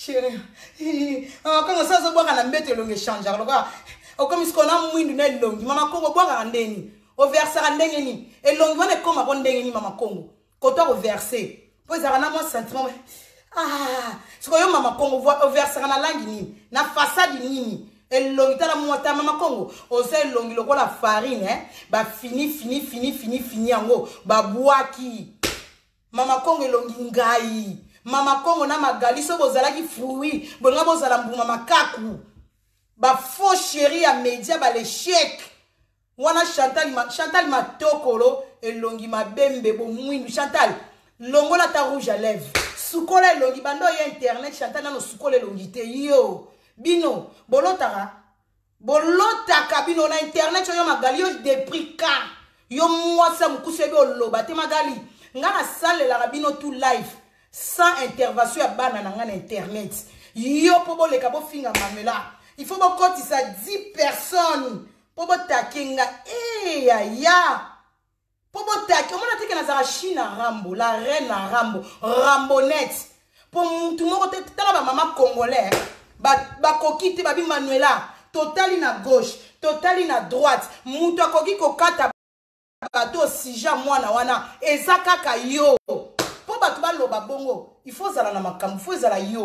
Chérie. Ah, kanga sasa obuaka na mbeto elongi echangeaka lokola okomi sikoyo na mwindu na elongi mama kongo obuakaka ndenge nini oversaka ndenge nini elongi wana ekomako ndenge nini mama kongo koto akoverse mpo ezalaka na mwa sentiment ah, sikoyo mama kongo oversaka na langi nini na fasadi nini elongi tala mwata mama kongo oza elongi lokola farine eh? bafini fini fini fini fini yango babwaki mama kongo elongi ngai mama kongo na magali soki bozalaki fruit bolinga bozala mbuma makaku bafaux chéri ya media balecheke Wana Chantal ma, Chantal matokolo elongi mabe mbebo mwindu Chantal longola ta rouge à lèvres sukola elongi bando ya internet Chantal nano sukola elongi te yo bino bolotaka bolotaka bino na internet oyo magali yo depris ka yo mwasi ya mokuse ebe oloba te magali ngai nasalelaka bino tout live sans intervention ya bana na ngai na internet yo mpo boleka bofinga mamela il faut bokotisa 10 personnes po botake nga ee yaya po botake omona teke nazala china rambo la reine na rambo rambonete po mutu moko te tala bamama congolais bakoki ba te babi manuela totali na gauche totali na droite mutu akoki kokata bato sija mwana wana eza kaka yo mpo bato baloba bongo ifo ozala na makambo fo ezala yo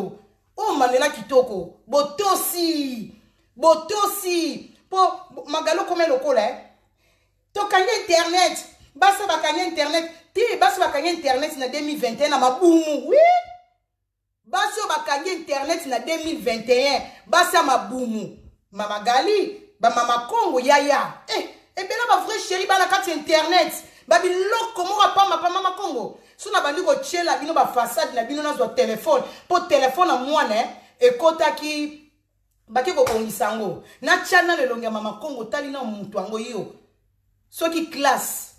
oyo oh, manuela kitoko botosi botosi mpo magalo kome lokola eh? tokangi internet basi bakangi internet te basi bakangi internet na 2021 na mabumu wi oui? Basi oyo bakangi internet na 2021 basi ya mabumu mama gali ba mama kongo yaya eh, ebela ba vrai chéri bana kati ya internet babiloko moko apamba pa mama kongo so nabandi kotyela bino bafasade na bino nazwa telefone mpo telefone ya mwana eh, ekotaki bake kobongisa yango natya nano elongi ya mama kongo otali nao moto yango yo soki classe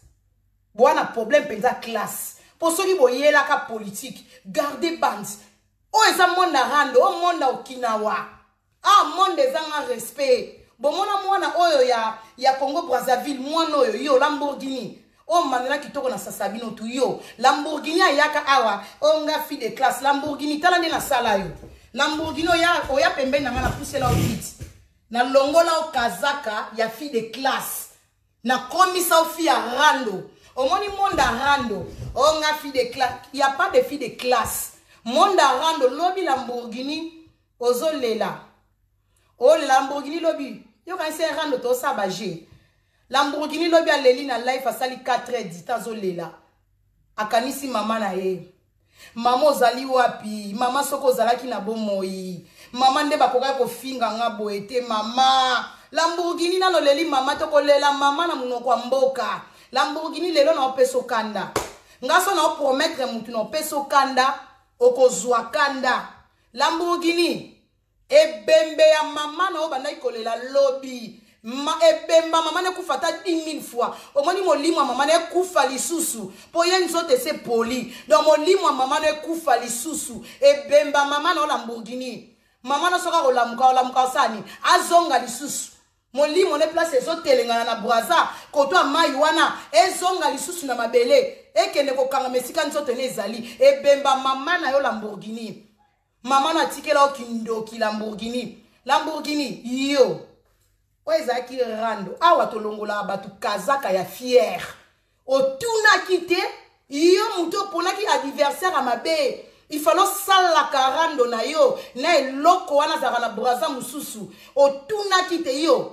boa na problème mpenza classe mpo soki boyelaka politike garde bande oyo eza monde arando oyo monde okinawa a ah, monde ezanga respect bomona mwana oyo ya, ya congo brazzaville mwana oyo yo lamborghini Oyo manela kitoko na sasabino tu yo lamborghini ayaka awa oyo nga fille de classe lamborghini tala nde nasala yo lamborghini oya oya pembeni na nga na pusela okiti na longola o kazaka ya fille de classe na komisa o fille ya rando omoni monde ya rando oyo nga fille de classe ya pas de fille de classe monde ya rando lobi lamborghini ozolela olela lamborghini lobi yokanisi ya rando tosaba je Lamborghini lobi aleli na life asali 4 heures du temps azolela akanisi mama na ye mama ozali wapi mama soki ozalaki na bomoi mama nde bakokaki kofinga nga boye te mama lamborghini nano oleli mama te okolela mama na monoko ya mboka lamborghini lelo na opesa okanda nga so na opromettre motu na opesa okanda okozwa kanda lamborghini Ebembe ya maman na yo obandaki kolela lobi Ma, ebemba mama na ekufa ata 10000 fois omoni molimo ya mama na ekufa lisusu mpo ye nzoto ese poli donc molimo ya mama na ekufa lisusu ebemba mama na olamburgini mama na soki akolamuka olamuka osala nini azonga lisusu molimo ne place ezotelengana na braza koto ya mai wana ezonga lisusu na mabele ekende kokangama esika nzoto ene ezali ebemba mama na yo lamburgini Maman na tikela yo kindoki Lamborghini. Lamborghini yo. Oyo ezalaki rando. Awa tolongolaka bato kazaka ya fier. Otunaki te yo moto oponaki adversaire ya mabe il fallait osalaka rando na yo na eloko wana azalaka na braza mosusu otunaki te yo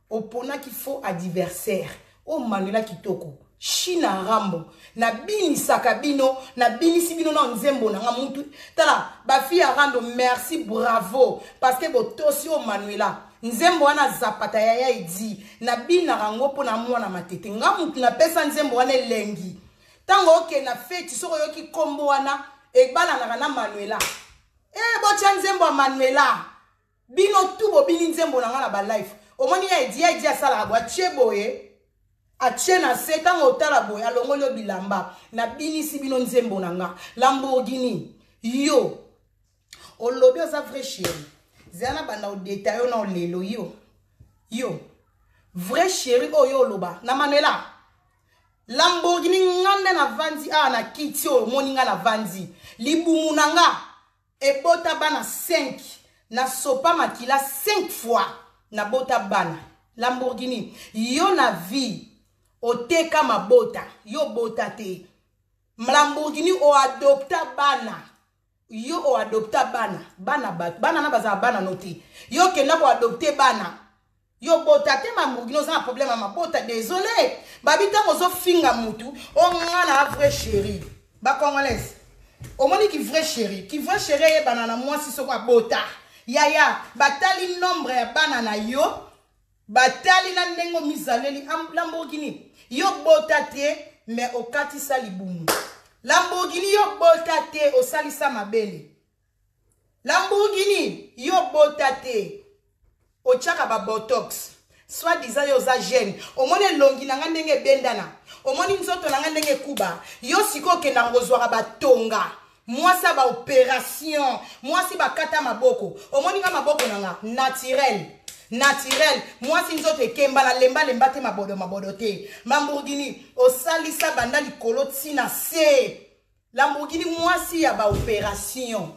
Oponaki faux adiversaire oyo Manuela kitoko Shina Rambo na binisaka bino na binisi bino na nzembo na nga mutu tala ba fille ya Rando merci bravo parce que botosi oyo Manuela nzembo wana zapata ya ya edi na binaka ngo mpo na mwana matete nga mutu na pesa nzembo wana elengi ntango okende na feti soki oyoki nkombo wana ebalanaka na Manuela e eh, botya nzembo ya Manuela Bino tout bobini nzembo na nga na ba live. Omoni ya Edi, ya Edi asalaka boye, atie boye, atie na se, ntango otala boye, alongoli yo bilamba. Nabinisi bino nzembo na nga. Lamborghini, yo, olobi oza vrai chérie. Zela na banda odeta yo na olelo, yo, yo. Vrai chérie oyo yo oloba, na Manuela. Lamborghini nga nde na vandi awa na kiti oyo omoni nga na vandi. Libumu na nga. Ebota bana cinq na sopa makila cinq fois na bota bana lamborghini yo na vie oteka mabota yo obota te mlamborghini o adopta bana yo o adopta bana bana batu bana na bazala bana no te yo kenda ko adopte bana yo bota te mamburgina oza na problème ya mabota désolé babi ntango ozofinga mutu onga na vrai chéri bacongolaise omoni ki vrai chéri ki vrai chéri eyebana na mwasi soko abota yaya batali nombre ya bana na yo batali na ndenge omizaleli lamborghini yo bota te me okatisa libumu lamborghini yo bota te osalisa mabele Lamborghini yo bota te otiaka ba botox soit disant yo oza jeune omoni elongi na nga ndenge ebendana omoni nzoto na nga ndenge ekuba yo sikoyo okendaka kozwaka batonga mwasi ya baoperation mwasi bakata maboko omoni nga maboko na nga naturel naturel mwasi nzoto ekemba na lemba lemba te mabodo mabodo te mamburgini osalisa banda likolo ntina se Lamborghini mwasi ya ba operation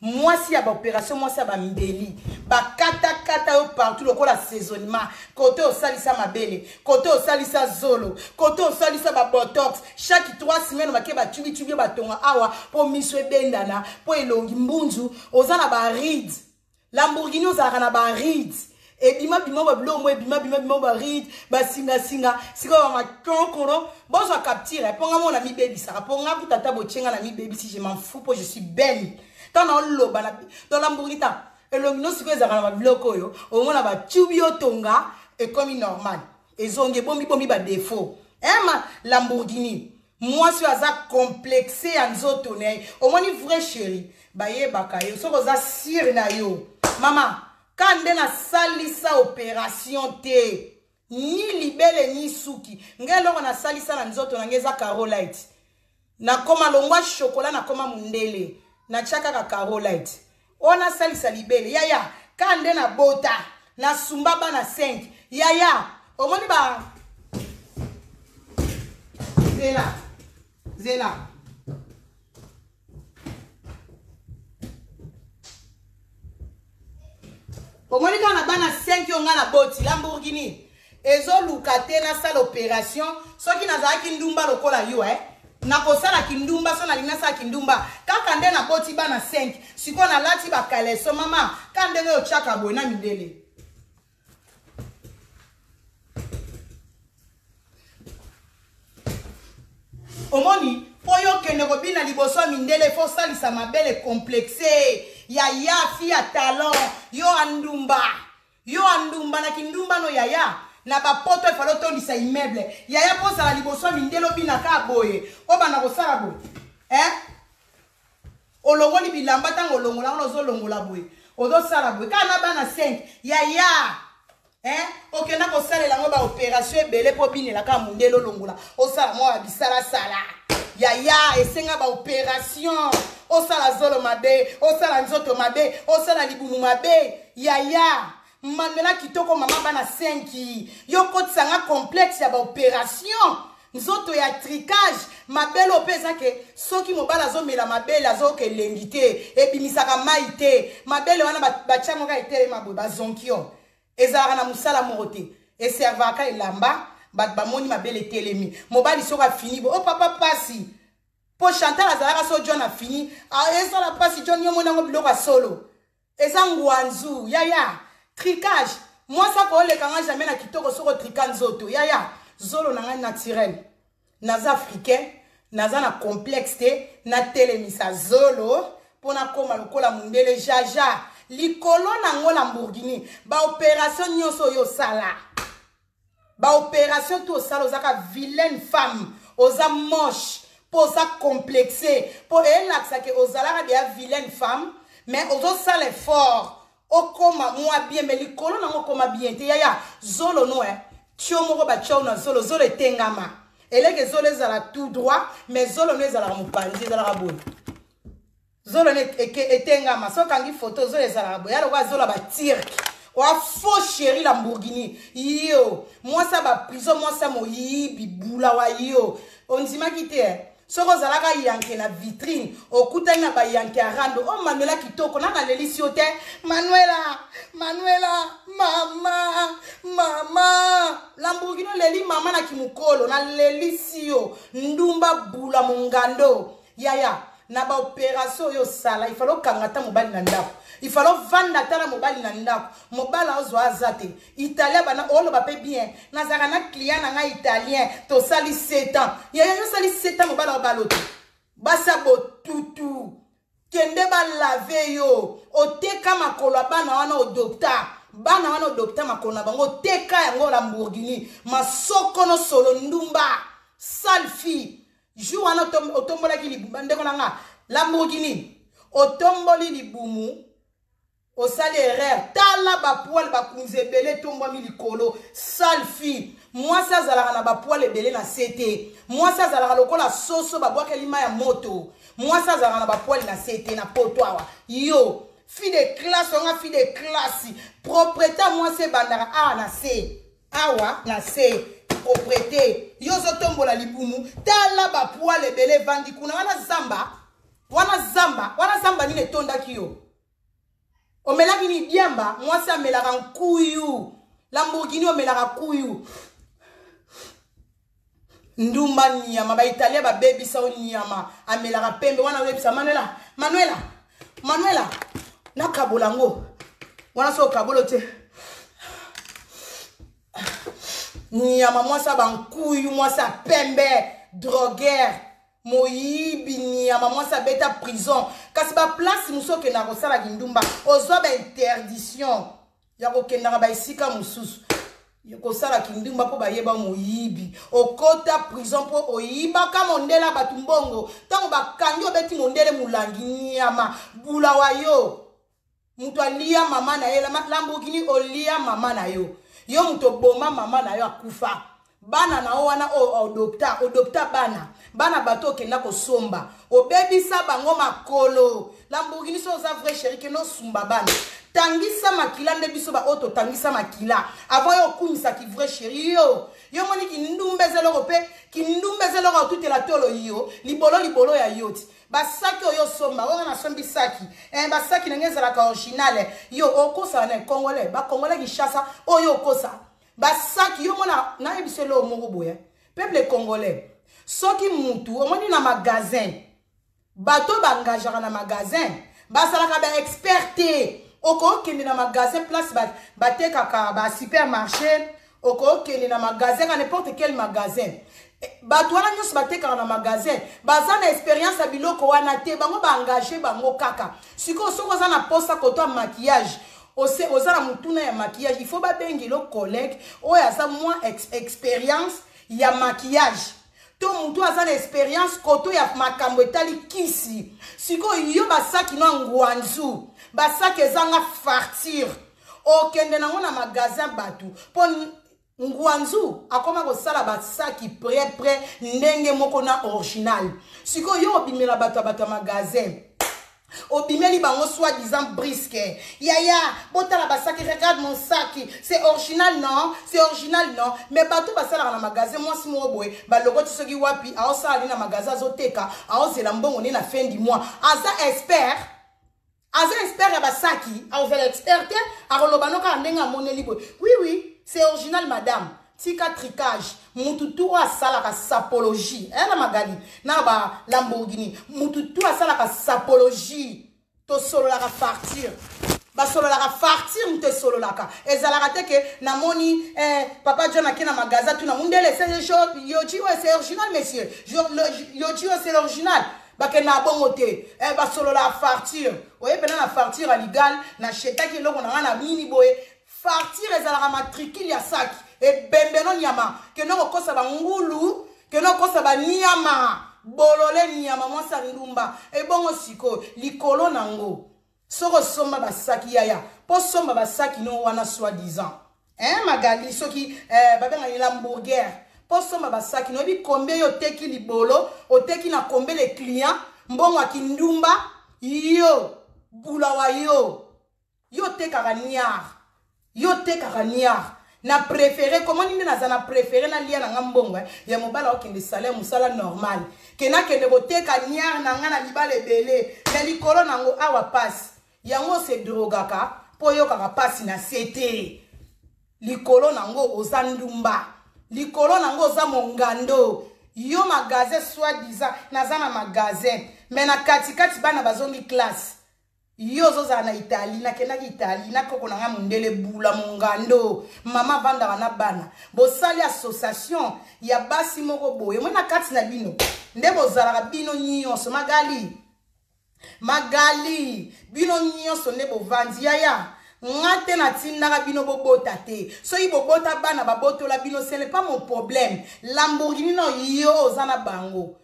mwasi ya baoperation mwasi ya bambeli bakatakata yo partout lokola saisonnement kote osalisa mabele kote osalisa zolo kote osalisa babotox chaque 3 semaine bake bacubicubio batonga awa mpo miso ebendana mpo elongi mbunzu oza na baride Lamborghini ozalaka na ba rides ebima bima ba biloko mo ebima bima bima ba rides ba singa singa sika ba makonkoro bozwa capture po nga mona mi baby saka po nga kutata bochenga na mi baby si je m'en fous po je suis belle tant na oloba na to Lamborghini ta elongi no sika ezalaka na ba biloko oyo omona ba tubi otonga ekomi normal ezongi ebomi bomi ba defaut eh ma lamborghini mwasi oyo aza complexe ya nzoto na ye omoni vrai chéri bayebaka yo soki oza sire na yo mama ka nde nasalisa operation te ni libele ni suki ngai eloko nasalisa na nzoto na ngai eza carolite Nakoma longwa chocolat nakoma mundele na tia kaka carolight oyo nasalisa libele yaya kaka nde na bota na sumba bana 5 yaya omoni ba zela zela omoni kaka na bana 5 yo ngai naboti lamborghini ezoluka te nasala opération soki nazalaki ndumba lokola yo eh? nakosala kindumba so nalingi nasala kindumba kaka nde naboti bana 5 sikoyo nalati bakaleso mama kaka ndenge otyaka boye na mindele omoni mpo yo okende kobina liboso ya mindele fo osalisa mabele complexe ya yafi ya talon yo andumba yo andumba na kindumba no yaya na bapoto efale otondisa immeuble yaya mpo ozala liboso ya mindele obina kaka boye obanda kosala boye eh? olongoli bilamba ntango olongola ngo ozolongola boye ozosala boye kaka na bana 5 yaya eh? okenda kosalela yango baoperation ebele mpo obinela kaka mondele olongola osala mwa ya bisalasala yaya esenga baoperation osala zolo mabe osala nzoto mabe osala libumu mabe yaya Mandela kitoko mama bana 5 yo kotisa nga complexe ya ba operation nzoto ya tricage mabele oyo mpe eza ke soki mobali azomela mabele azoyoka elengi te ebimisaka mai te mabele wana batyango kaka etelema boye bazonkio ezalaka na mosala moko te eservaka elamba bato bamoni mabele etelemi mobali soki afini boye o oh, papa mpasi mpo chantal azalaka so john afini ah, ezala mpasi john yo omoni yango biloko ya solo eza ngwanzu yaya tricage mwasi akooleka nga jamais na kitoko soko trika nzoto yaya zolo na ngai naturel naza africain naza na complexe te natelemisa zolo mpo nakóma lokola mondele jaja likolo na yango lamborghini baoperation nyonso oyo osala ba operation tout osala oza ka vilaine femme oza moche mpo oza complexe mpo elakisa ke ozalaka deya vilaine femme mais ozosala effort okoma mwa bien mais likolo nango okoma bien te yaya zolo no eh. tio moko batiao na zolo zolo etengama eleke zolo ezala tout droit mais zolo no ezalaka mopanzi ezalaka boye Zolo ne eke etengama so kangi photo zolo ezalaka boya lokola zolo ba tirki oa faux chéri lamborghini yo mwasi ya baprison mwasi ya moyibi bula wa yo ondimaki te eh? soki ozalaka yanke na vitrine okutani na bayanke ya rando o oh, manuela kitoko na nalelisi yo te manuela manuela mama mama lamborghini oleli mama na kimokolo nalelisi yo ndumba bula mongando Yaya, na ba operation oyo sala, il fallait okanga ta mobali na ndako. Il fallait ovanda ta na mobali na ndako. Mobali azwa azate. Italien bana oloba pe bien. Nazaka na client na nga italien, to sali 7 ans. Yaya yo sali 7 ans mobali obaloto. Basa botutu. Kende ba lave yo. Oteka makolo bana wana au docteur. bana wana odokta makolo na bango teka yango lamborghini masoko no solo ndumba sale fille jour wana otom, otombolaki libumu ndeko na nga lamborghini otomboli libumu osali erreur tala bapoile bakunzi ebele etombwami likolo sale fille mwasi azalaka na bapoile ebele na se te mwasi azalaka lokola soso babwakeli mai ya moto mwasi azalaka na bapoile na se te na poto awa yo fille de classe wanga fille de classe propreta mwasi ebandaka awa na se awa na se proprete yo ozotombola libumu tala bapwale ebele evandi kuna wana zamba wana zamba wana zamba nini etondaki yo omelaki nini diamba mwasi amelaka nkuyu lamborghini omelaka kuyu ndumba nyama baitalia babebisa o nyama amelaka pembe wana oyebisa manuela manuela manuela nakabola yango wana so okabolo te nyama mwasi ya bankuyu mwasi ya pembe droguere moyibi nyama mwasi abeta prison kasi baplace mosusu okenda kosala kindumba ozwa bainterdiction ya kokendaka baesika mosusu kosala kindumba mpo bayeba moyibi okota prison mpo oyibaka mondele ya bato mbongo ntango bakangi obeti mondele molangi nyama bula wa yo moto alia mama na ye lambokini olia mama na yo yo moto oboma mama na yo akufa bana na yo wana oyo odopta odopta bana bana bato okenda kosomba obebisa bango makolo lamborghini so oza vrai chéri kende osumba bana tangisa makila nde biso baoyo totangisa makila avant yo okumisa ki vrai chéri yo yo moni kindumba eza eloko mpe kindumba eza eloko otutela tolo yo libolo libolo ya yo ti basaki oyo osomba oyo nasombi saki eh, basaki na ngai ezalaka originale yo okosana na congolais bacongolais kinshasa oyo okosa basaki yo mona nayebisa eloo moko boye peuple congolais soki mutu omoni na magasin bato oyo baengagaka na magasin bazalaka baexpert te okokende na magasin place batekaka basupermarché okokende na magasin ka n'importe quel magasin eh, bato wana nyonso batekaka na magasin baza na experience ya biloko wana te bango baengage bango kaka sikoyo soki oza na posa koto ya maquillage Ose oza na mutuna ya maquillage, il faut ba bengi lo collègue oyo aza mwa ex, experience ya maquillage. To mutu aza na experience koto ya makambo etali kisi. Siko yo ba sac no nguanzu, ba sac ezanga fartir. Okende nango na magasin batu po Ngwanzu akoma kosala ba saki pre pre ndenge moko na original. Siko yo obimela bato ya bato ya magasin. Obimeli bango soit disant brisque. Yaya, botala ba saki, regarde mon saki. C'est original non? C'est original non? Mais bato basalaka na magasin mwasi moko boye, balokoti soki wapi, aosala ni na magasin azoteka, aozela mbongo ni na fin du mois. Aza expert. aza expert ya basaki akozala expert te akoloba no kaka ndenge amoneli boye oui oui c'est original madame tika tricage mutu tu oyo asalaka sapologie eyana eh, magali na ba lamborghini mutu tu asalaka sapologie tosololaka fartir basololaka fartir moto esololaka ezalaka te ke namoni eh, papa john ake na magaza tuna mondele yoji oyo c'est original monsieur yoji oyo c'est l'original bakendaka bongo te eh, basolola ya farture oye mpena na farture ya ligale na shetaki eloko na ngai na mini boye farture ezalaka matricule ya saki ebembeno nyama kende kokosa bangulu kende kokosa baniama bolole niama mwasi ya ndumba ebongo sikoyo likolo na yango Soki osomba ba saki yaya po somba ba saki no wana soit disant hein Magali soki eh, babenga ni l'hamburger po somba ba saki no yebi combien yo oteki libolo oteki na combien les clients mbongo ya kindumba yo bula wa yo yo otekaka niar Yo otekaka niar na prefere komoni nde naza na prefere nalia na nga mbongo eh? ya mobala okende salaire mosala normal ke nakende koteka niar na nga na libala ebele na likolo na yango awa pasi yango ose drogaka mpo oyokaka pasi na se te likolo na yango oza ndumba likolo na yango oza mongando yo magasin soit disant naza na magasin me na katikati bana bazongi classe yo ozozala na italie nakendaki italie na koko na ngai mondele bula mongando mama avandaka na bana bosali association ya basi moko boye moi na kati na bino nde bozalaka bino nyonso magali magali bino nyonso nde bovandi yaya nga te natindaka bino bobota te soki bobota bana babotola bino ce n'est pas mon problème lamborghini no yo oza na bango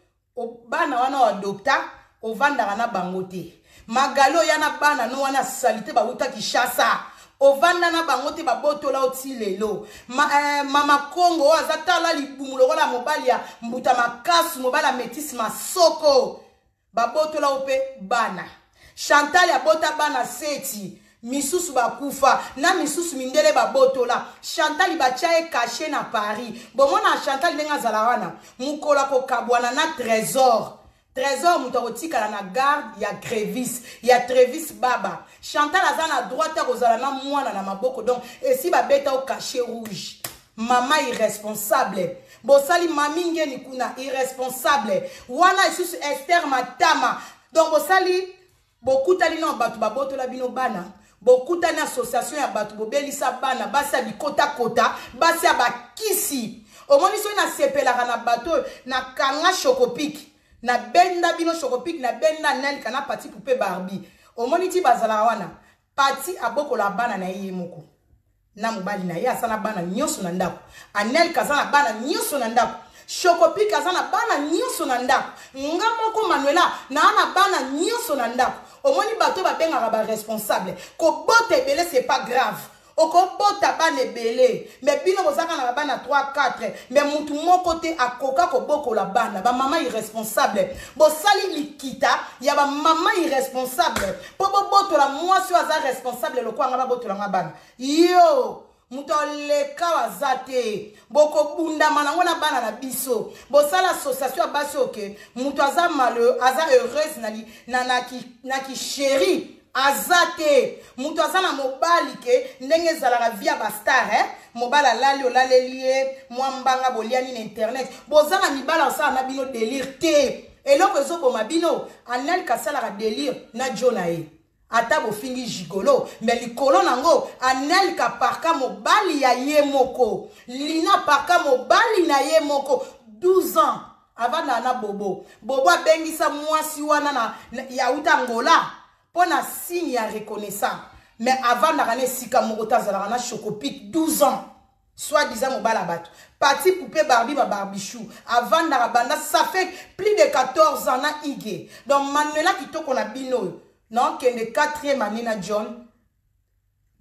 bana wana o adopta ovandaka na bango te magali oya na bana no wana salite bawuta kishasa ovanda na bango te babotola yo ti lelo Ma, eh, mama kongo oyo aza tala libumu lokola mobali ya mbuta makasi mobali ya metisi masoko babotola yo mpe bana Chantal abota bana seti misusu ba kufa na misusu mindele ba botola Chantal ba tia ye cache na Paris bomonaka Chantal ndenge azala wana mukolo ako kabuana na tresor tresor mutu ako tikala na garde ya grevis ya trevis baba Chantal aza na droit te kozala na muana na maboko donc esi ba beta yo cache rouge mama irresponsable bosali mami ngeni kuna irresponsable wana lisusu Esther matama donc bosali bokutani na bato babotola bino bana bokutani association ya bato bobelisa bana basi ya bikotakota basi ya bakisi omoni soki nasepelaka na bato oyo nakanga shokopiki nabenda bino shokopiki nabenda nelka na pati poupe barbi omoni ti bazalaka wana Pathy abokola bana na ye ye moko na mobali na ye aza na bana nyonso na ndako Anelka aza na bana nyonso na ndako Chocopik aza na bana nyonso na ndako nga moko Manuela naa na bana nyonso na ndako omoni bato babengaka ba responsable kobota ebele c'est pas grave okobota bana ebele me bino bozaka na bana 3 4 me mutu moko te akoka kobokola bana bamama irresponsable bosali likita ya bamama irresponsable mpo bobotola mwasi oyo aza responsable lokola nga babotola nga bana yo moto aleka aza te bokobundama nango na bana na biso bosala association ya basi oke moto aza malheureux aza heureuse na, na, na, ki, na kisheri aza te moto aza na mobali ke ndenge ezalaka via bastar eh? mobali alali olaleli ye mwa mbanga boliani na internet boza na mibali osala na bino delire te Eloko ezo boma bino Anelka asalaka delire na djo na ye. Ata bofingi gigolo mais likolo nango Anelka parka mobali ya ye moko. Lina parka mobali na ye moko 12 ans avandaka na Bobo. Bobo abengisa mwasi wana na, na ya uta Angola mpo na signe ya reconnaissant mais avandaka na esika moko te azalaka na Chocopic 12 ans. Soit disant mobala batu. Pati poupée Barbie ba barbichou. Avandaka banda ça fait plus de 14 ans na Igue. Donc Manuela kitoko na bino. Non kende 4e année na John.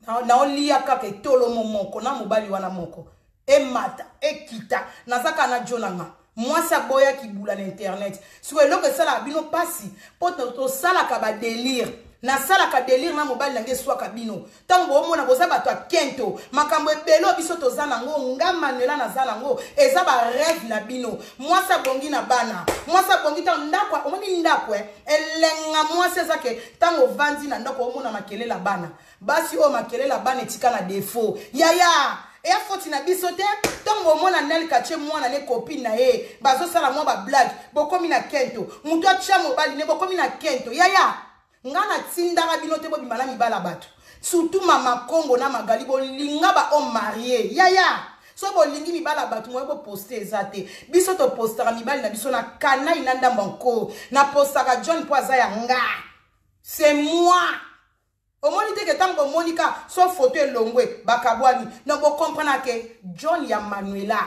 Na, na olia kaka etolo momoko na mobali wana moko. Emata, ekita. Nazaka na John nga. mwasi aboya kibula na internet siko eloko esalaka bino mpasi mpo tosalaka badelire nasalaka delire na mobali na nge eswaka bino ntango boomona boza bato ya kento makambo ebele oyo biso toza nango nga manuela naza nango eza bareve na bino mwasi abongi na bana mwasi abongi ntango ndako omoni ndako e eh, elenga mwasi eza ke ntango ovandi na ndako omona makelela bana Basi oyo makelele ya bana etika na defaut. Yaya, eya foti na biso te. Tango bomona Nel Katie mwana ne copine na ye, bazo sala mwa ba blague, bokomi na kento. Mutu atia mobali ne bokomi na kento. Yaya, nga na tindaka bino te bobima na mibali ya batu. Surtout mama Kongo na Magali bolinga ba homme marie. Yaya, so bolingi mibali ya batu moye bo poste eza te. Biso to postaka mibali na biso na kanai na ndambo nko. Na postaka John po aza ya nga. C'est moi. Omoni te ke tango bomoni ka so photo elongwe bakabuani donc bo comprena ke John ya Manuela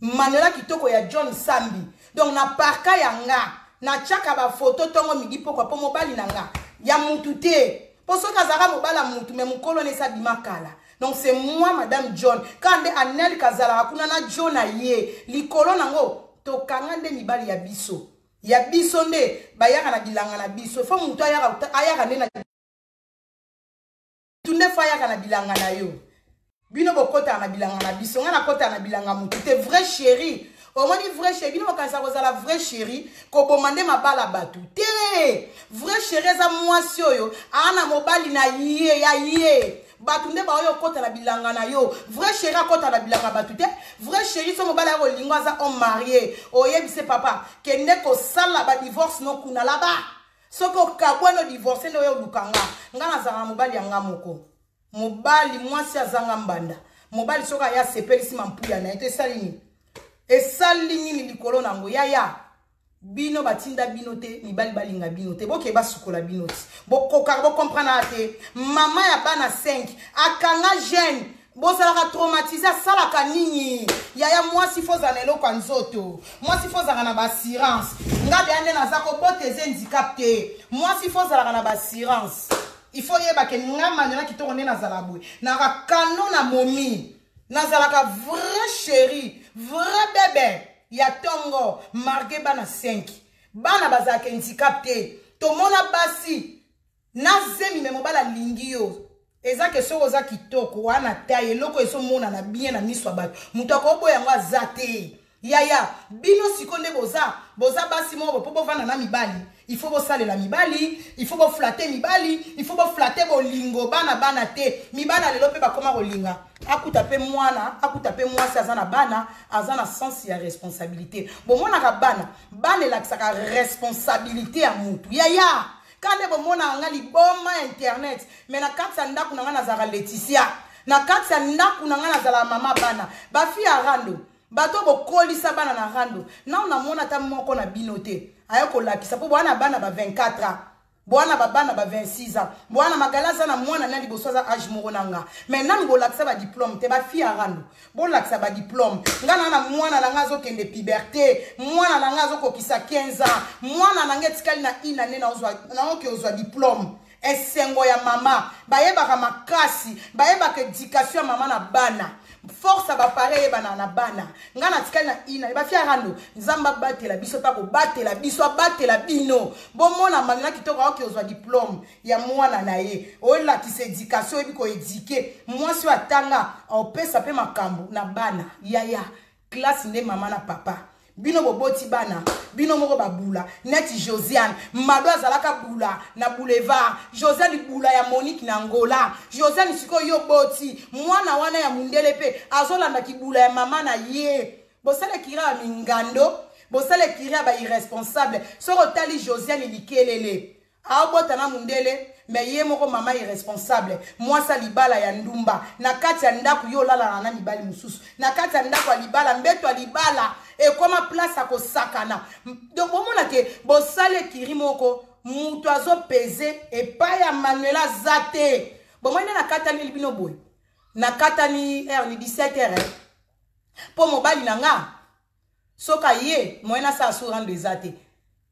Manuela kitoko ya John Sambi donc na parka ya nga na tiaka ba photo tongo midi pokwa po mobali na nga ya mutu te po soki azalaka mobala mutu me mukolo na esa bima kala donc c'est moi madame john kaka nde anelka azalaka kuna na jo na ye likolo nango tokanga nde mibali ya biso Ya biso nde bayaka na bilanga na biso. Faut mutu ayaka ayaka nde na mutu nde faut ayaka na bilanga na yo. Bino bokotaka na bilanga na biso. Nga nakotaka na bilanga mutu te. Vrai chérie. omoni vrai chéri bino bokanisa kozala vrai chéri koboma nde mabala bato te vrai chéri eza mwasi oyo aa na mobali na ye ya ye bato nde baoyo okota na bilanga na yo vrai chéri akota na bilanga bato te vrai chéri so mobali yako olingo aza homme marie oyebise papa kende kosala badivorce no kuna laba soki okabwani odivorce nde oyo oluka nga nga nazalaka mobali ya nga moko mobali mwasi azanga mbanda mobali soki aya asepelisi mampuya na ye to esali nini esali nini likolo na yango yaya bino batinda bino te mibali balinga bino te bokeye basukola bino ti bokokaka bokomprana te mama ya bana 5 akanga jeune bozalaka traumatise asalaka nini yaya mwasi fo ozala na eloko ya nzoto mwasi fo ozalaka na baassurance nga deya nde naza kobota eza handicap te mwasi fo ozalaka na baassurance il faut yebake nga maniola kitoko nde nazala boye naka kano na momi nazalaka vrai chéri vrai bebe ya tongo marge bana 5 bana bazalaka handicap te tomona basi na zemi me mobali alingi yo eza ke soki oza kitoko wana tai eloko ezomonana bien na miso ya bato moto akoboya yango aza te Yaya bino sikoyo nde boza boza basi moko po bovanda na mibali il faut bosalela mibali il faut bo flatter mibali il faut bo flatter bolingo bana bana te mibali ya lelo mpe bakoma kolinga akuta mpe mwana akuta mpe mwasi aza na bana aza na sens ya responsabilité bomonaka bana bana elakisaka responsabilité ya mutu yaya kaka nde bomonaka nga liboma ya internet me na kati ya ndako na nga nazalaka leticia na kati ya ndako na nga nazalaka mama bana bafi ya rando Bato oyo bokolisa bana na rando, nanu namona ata moko na bino te aya kolakisa mpo boana bana ba 24 ans boana babana ba 26 ans boana magala aza na mwana na liboso aza age moko na nga mais nanu bolakisa ba diplome te ba fille ya rando bolakisa ba diplome nga na na mwana na nga azokende puberte mwana na nga azokokisa 15 ans mwana na nga etikali na une année naoke ozwa diplome Esengo ya mama bayebaka makasi bayebaka education ya mama na bana force ya bapare eyebana na bana ngai natikali na ina ebafia rando nzambe abatela biso mpe akobatela biso abatela bino bomona malina kitoko aoki ozwa diplome ya mwana na ye olakisa edikatio oyebi koedike mwasi oyo atanga opesa mpe makambo na bana yaya Classe nde mama na papa. Bino boboti bana, bino moko ba bula, net Josiane, Mado azalaka bula na boulevard, Josiane bula ya Monique na Angola, Josiane sikoyo yo boti, mwana wana ya mundele pe azolanda ki bula ya mama na ye. Bosala kira ya mingando, bosala kira ya ba irresponsable, soko tali Josiane likelele. Aobota na mundele mais ye moko mama irresponsable mwasi ya libala ya ndumba na kati ya ndako yo olalana na mibali mosusu na kati ya ndako ya libala mbeto ya libala ekoma place ya kosakana donc bomona ke bosali ekiri moko moto azopeze epai ya manuela aza te bomoni nde nakataneli bino boye nakatani heure ni 17 heure mpo mobali na nga soki aye moyen nasala su rando eza te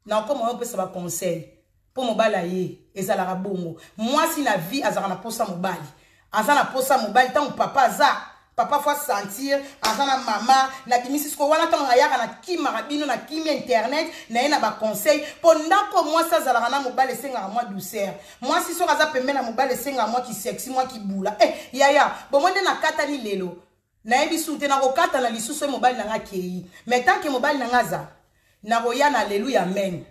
nakoma yo pesa baconseil mpo mobali aye ezalaka bongo mwasi na vie azalaka na mposa mobali aza na mposa mobali ntango papa aza papa fo asentir aza na mama nabimisi siko wana ntango nayaka na kimaka bino na kimi internet naye na baconseil mpo ndako mwasi azalaka na mobali esengaka mwa douceur mwasi soki aza pembe na mobali esengaka mwa kisexi mwa kibula e eh, yaya bomoi nde nakatani lelo Nayebi sous te nakokatana lisusu soki mobali na nga akeyi mais tant que mobali na nga aza nakoya na alleluia amen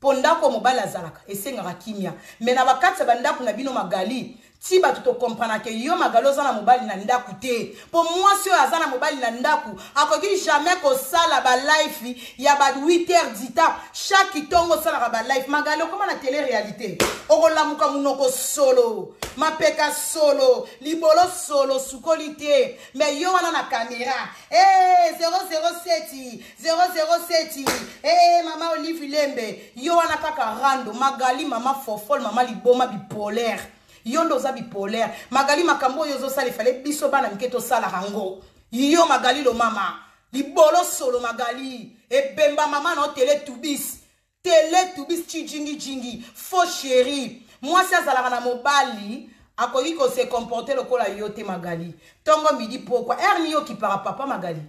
po ndako mobali azalaka esengaka kimia mais na bakati ya bandako na bino magali ti bato tokomprana ke yo magali oza na mobali na ndako te po mwasi oyo aza na mobali na ndako akoki jamais kosala balife ya ba 8 heures du temps chaque ntongo osalaka balife magali okoma na tele réalité okolamuka monoko solo mapeka solo Libolo solo sukoli te mais yo wana na camera eh 007 007 eh mama Olive Lembe yo wana kaka rando Magali mama fofol mama liboma bipolaire yo nde oza bipolaire Magali makambo oyo ozosala efale biso bana mike tosalaka ngo yo Magali lo mama libolo solo Magali ebemba mama na otele tubisi teletubis chijingi jingi fo sheri mwasi azalaka na mobali akoki ko se comporter lokola yo te magali tongo midi pokwa ere niyo okipaka papa magali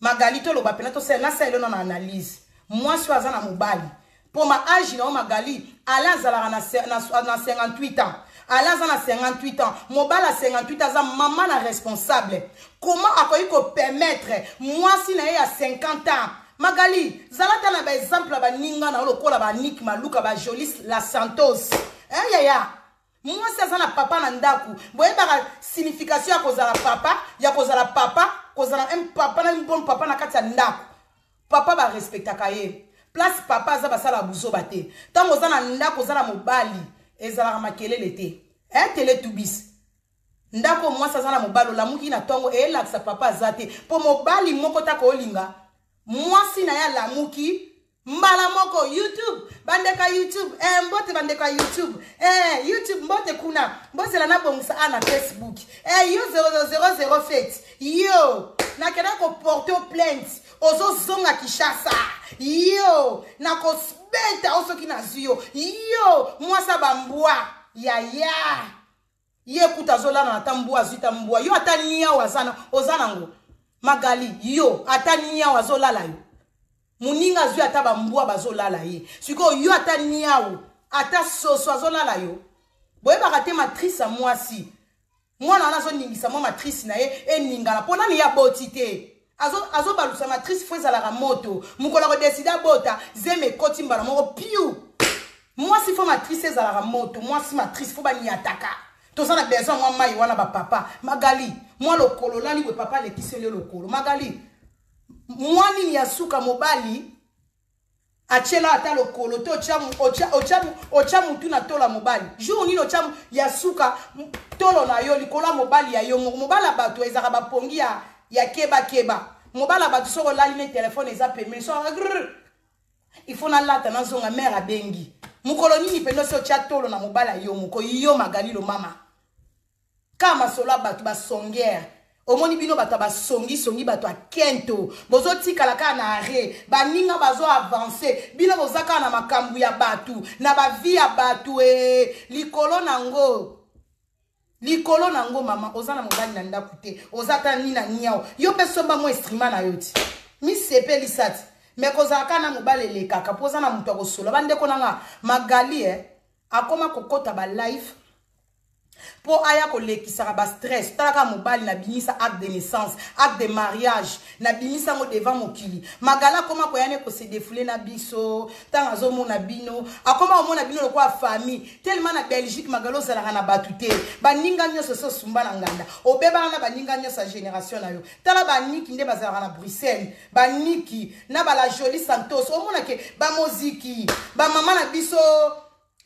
magali toloba mpena tosala nasala elona na analyse mwasi oyo aza na mobali mpo ma age na yo magali ala azalaka na 58 ans ala aza na 58 ans mobali ya 58 aza mama na responsable koma akoki kopermettre mwasi na ye ya 50 ans Magali, zala ata na ba exemple ya baninga na yo lokola ba Nick Maluka, ba Jolis La Santos. Hein yaya? Mwasi aza na papa na ndako. Boyebaka signification ya kozala papa, ya kozala papa, kozala un papa na un bon papa na kati ya ndako. Papa ba respectaka ye. Place papa aza basala buzoba te. Tango oza na ndako oza na mobali, ezalaka makelele te. Hein Teletubbies? ndako mwasi aza na mobali olamuki na ntongo eyelakisa papa aza te mpo mobali moko taka olinga mwasi na ye alamuki mbala moko youtube bandeka youtube eh, mbote bandeka youtube eh, youtube mbote kuna bozela nabongisa a na facebook eh, yo 000 fete yo nakenda koporte plainte ozozonga kishasa yo nakobeta o soki nazwi yo yo mwasa bambwa yaya ye kuta azolala na ta mbwa azwi ta mbwa yo ata niao azana oza nango magali yo ata niao azolala yo moninga azwi ata bambwa bazolala ye sikoyo yo ata niao ata soso azolala yo boyebaka te matrice ya mwasi mwana wana azoningisa mwa matrice na ye eningana mpo nani ye aboti te Azo azo balusa matrice faut ezalaka moto mukolo ako decide abota zemi ekoti mbala moko piu mwasi faut matrice ezalaka moto mwasi matrice faut baniataka toza na besoin mwa mai wana ba papa magali mwa lokolo lani bwe papa alekiseli yo lokolo magali mwa nini ya suka mobali atyela ata lokolo to otya motu na tolo ya mobali jour nini otya ya suka tolo na yo likolo ya mobali ya yo moko mobali ya bato ezalaka bapongi ya, ya kebakeba mobali ya bato soki olali ne telefone eza pembeni so il faut nalata nazonga mare abengi mokolo nini mpenza osi otya tolo na mobali ya yo moko yo magalilo mama Kaka masolo ya bato ba songuer. Omoni bino bato ya ba songi songi bato ya kento bozo tikala kaka na arret baninga bazo avancer bino boza kaka na makambu ya bato na ba vie ya bato ee likolo na ngo likolo na ngo mama oza na mobali na ndaku te oza ata ni na niao yo pe somba mo estrima na yo ti misepelisa ti me kozala kaka na mobali elekaka mpo oza na moto ya kosola bandeko na nga magali eh, akoma kokɔta balife mpo aya kolekisa na bastress tala kaka mobali nabimisa acte de naissance acte de mariage nabimisa yango devant mokili magala akoma koya ne kose defoule na biso ntango azomona bino akoma komona bino lokola famille telema na belgique magala ozalaka na bato te baninga nyonso so osumba na nganda obebaka na baninga nyonso ya génération na yo tala baniki nde bazalaka na bruxelles baniki na balajoli santos omona ke bamoziki bamama na biso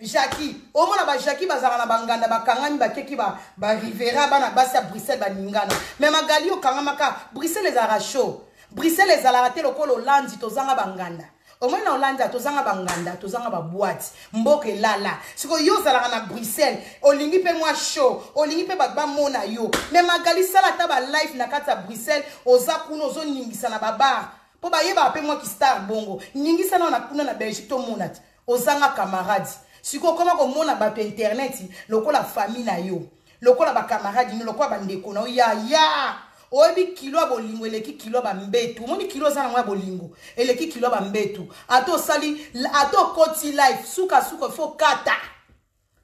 jaki omona bajaki bazalaka na banganda bakangami bakeki barivera bana basi ya bruxelles baningana me magali okangamaka bruxelles ezalaka show bruxelles ezalaka te lokola olandi tozanga banganda omoni na olanda tozanga banganda tozanga babwati mboka elala sikoyo yo ozalaka na bruxelles olingi mpe mwa show olingi mpe bato bamona yo me magali sala ata balife na kati ya bruxelles oza kuna ozoningisa na babar mpo bayebaka mpe mwa kistar bongo ningisa nao na kuna na belgique tomona te Ozanga camarade sikoyo okoma komona batu ya internet lokola famille na yo lokola ba camarade no lokola ba ndeko na yo yaya oyebi kilo ya bolingo eleki kilo ya ba mbetu omoni kilo oza na ngo ya bolingo eleki kilo ya ba mbetu ata osali ata okoti life suka suka fo kata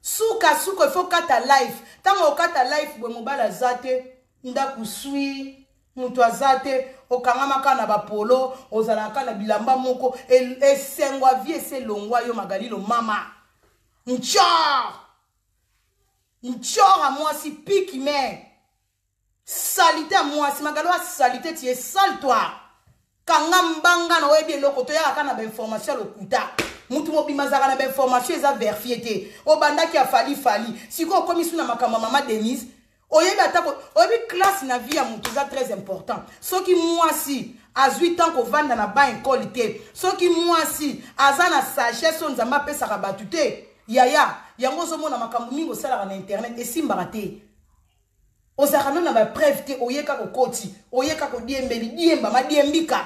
Suka suka il faut kata life tango okata life boye mobali aza te ndaku swii moto aza te okangama kaka na bapolo ozalaka kaka na bilamba moko esengo ya vie esi elongwa yo magalilo mama ncor ncor ya mwasi piki me salite ya mwasi magalo ya salite tie sale toi kanga mbanga na oyebi eloko toyaka kaka na bainformation ya lokuta motu mobima azalaka na bainformation eza verifie te obandaki afali fali sikoyo okomisi na makambo ya mama denise oyebi atako oyebi classe na vie ya motu eza très important soki mwasi azwi ntango kovanda na ba ekole te soki mwasi aza na sagesse oyo nzambe apesaka bato te yaya yango ozomona makambo mingi osalaka na internet esimbaka te Ozalaka meme na ba preuve te oye kaka okoti oye kaka odiembeli diemba madiembika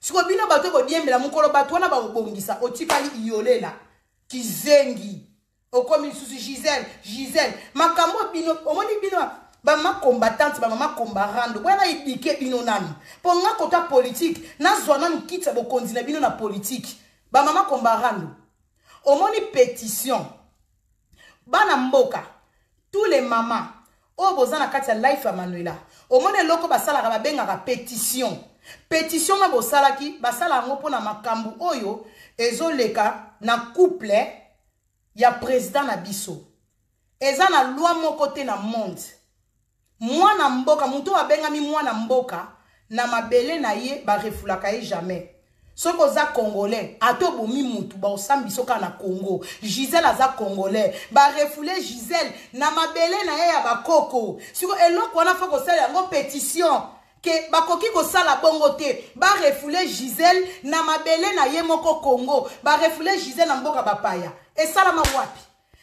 siko bino bato oyo bodiembela mokolo bato wana bakobongisa otikali iyolela kizengi okomi lisusu gisele gisele makambo oyo bino omoni bino bamama combattante bamama combarando boya na edike bino nanu mpo nga kota politike nazwa nanu kiti ya bokonzi na bino na politike bamama combarando omoni petition bana mboka tous les mama oyo boza na kati ya life ya manuela omona eloko basalaka babengaka petition petition na bosalaki basala yango mpo na makambo oyo ezoleka na couple ya president na biso eza na loi moko te na monde Mwana mboka, moto oyo abengami mwana mboka, na mabele na ye, ba refoulaka ye jamais. Soki oza congolais, ata obomi mutu, bakosambi so kaka na Congo. Gisèle aza congolais. Ba refoule Gisèle na mabele na ye ya ba koko. Siko eloko wana faut kosala yango petition que bakoki kosala bongo te. Ba refoule Gisèle na mabele na ye moko Congo. Ba refoule Gisèle na mboka bapaya. Esalama wapi?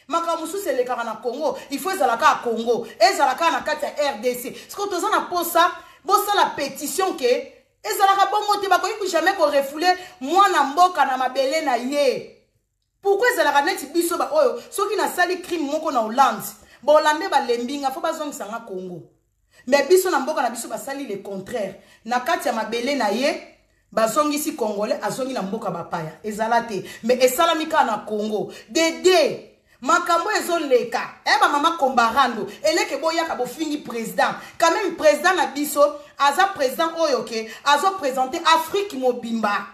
makambo mosusu elekaka na congo il faut ezala kaka congo ezala kaka na kati ya rdc sikoyo toza na mposa bosala petition ke ezalaka bongo te bakoki ku jamais korefoule mwana mboka na mabele na ye pourkui ezalaka neti biso baoyo soki nasali crime moko na hollande bahollande balembi nga fo bazongisa nga congo Mais biso na mboka na biso basali le contraire. Na kati ya mabele na ye, bazongisi congolais azongi na mboka bapaya. Ezala te. Mais esalami kaka na Congo. Dede makambo ezoleka eh ba mama kombarando eleke boyaka bofingi president quand même president na biso aza president oyo ke azo presente afrique mobimba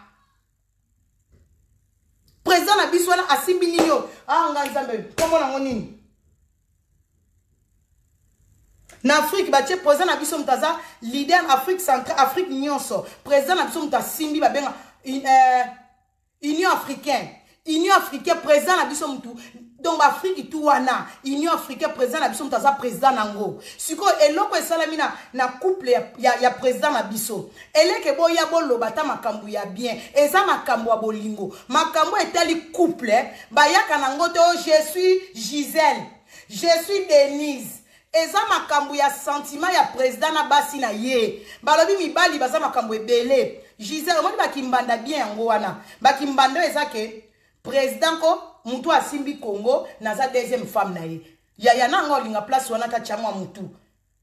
président na biso wana asimbi nini yo ah nga nzambe nkombo nango nini na afrique batie président na biso moto aza leader na afrique central afrique nyonso président na biso moto asimbi babenga euh, union africaine union africaine président na biso motu donc baafrike tu wana union africaine président na biso moto aza président na yango sikoyo eloko esalami na, na couple ya, ya, ya président na biso Eleke boya boloba ata makambu ya bien eza makambu ya bolingo makambu etali couple bayaka na ngo te oh je suis Gisèle je suis Denise eza makambu ya sentiment ya president na basi na ye balobi mibali baza makambu ebele Gisèle omoni bakimbanda bien yango wana bakimbanda oyo eza ke president ko mutu asimbi Congo naza deuxième femme na ye yaya na nga olinga place wana ta chango ya mutu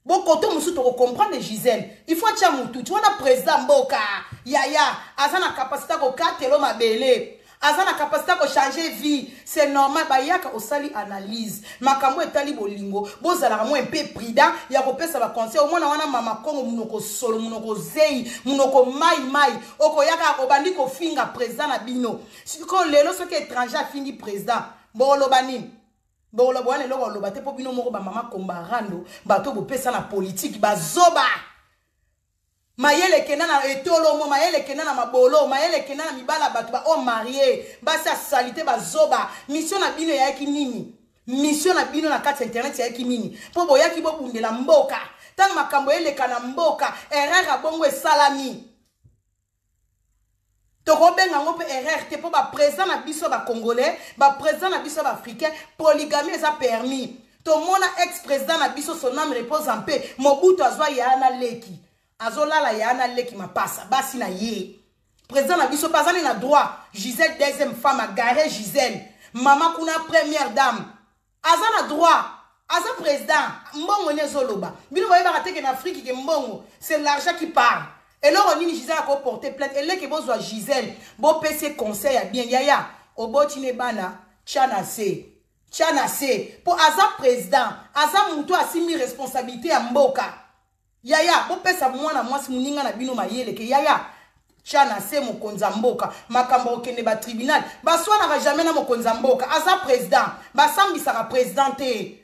Bokoto mosusu toko comprendre Gisèle. Il faut atia mututi wana president mboka. Yaya aza na capacité ko katelo mabele. Aza na capacité ko changer vie. C'est normal bayaka osali analyse. Makambo etali bolingo bozalaka mwa un peu prudent ya kopesa ba conseil. Omona wana mama Kongo munoko solo munoko zeyi munoko mai mai okoyaka obandi kofinga president na bino. Siko lelo soki étranger afingi president boloba nini? Bokoloba wana eloko oloba te mpo bino moko bamama komba rando bato oyo bopesa na politiki bazoba mayele ekenda na etolomo mayele ekenda na mabolo mayele ekenda na mibala bato baoyo oh, marie basi ya salite bazoba misio na bino eyaki nini misio na bino na kati ya internet eyaki nini mpo boyaki bobundela mboka ntango makambo eleka na mboka erreur ya bongo esalami tokobenga yango mpe erreur te mpo baprésident na biso bacongolais baprésident na biso baafricain polygamie eza permis tomona ex président na biso sonam repose en paix mobutu azwa yaa na leki azolala yaa na leki mapasa basi na ye président na biso mpe azali na droit gisele deuxième femme agare gisele mama kuna première dame aza na droit aza président mbongo nde ezoloba bino boyebaka te ke na afrique ke mbongo c'est l'argent qui parle eloko nini gisele akoporte plainte eleke bozwa gisele bopesi ye conseil ya bien yaya oboti ne bana tya na se tya na se mpo aza président aza moto asimbi responsabilité ya mboka Yaya bopesa mwana mwasi muninga na bino mayele ke yaya Chana se mokonzi ya mboka makambo okende ba tribunal baswanaka jamais na mokonzi ya mboka aza president basambisaka president te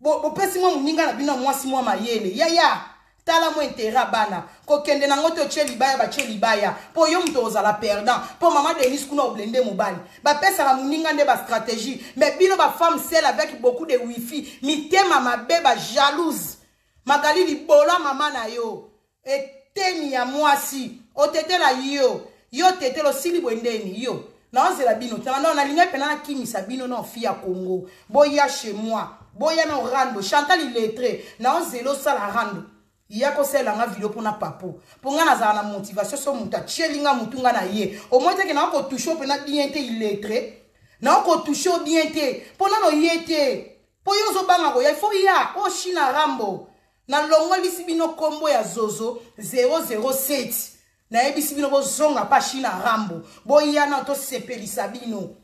bopesi mwa moninga na bino ya mwasi mwa mayele yaya tala mwa intere ya bana kokende nango te otye libaya batye libaya mpo yo moto ozala perdant mpo mama denis kuna oblende mobali bapesaka moninga nde bastratégie mais bino bafemme sel avec beaucoup de wifi mitema mabe bajalouse Magali libolo ya mama na yo eteni ya mwasi otetela yo yo tetela osili boye ndeni yo naozela bino te nano nalingai mpena nakimisa bino na ofi ya congo boya chez moi boya na orando chantal iletre naozela osala rando ya kosalela nga video mpona papo mpo ngai nazala na motivation so moto atieli nga motu nga na ye omoi teke nao kotouche mpena bien te iletre nao kotouche o bien te mpo nano ye te Po yo ozo banga koya il faut ya oh China Rambo na longolisi bino kombo ya zozo 007 nayebisi bino bozonga pa China Rambo boya na tosepelisa bino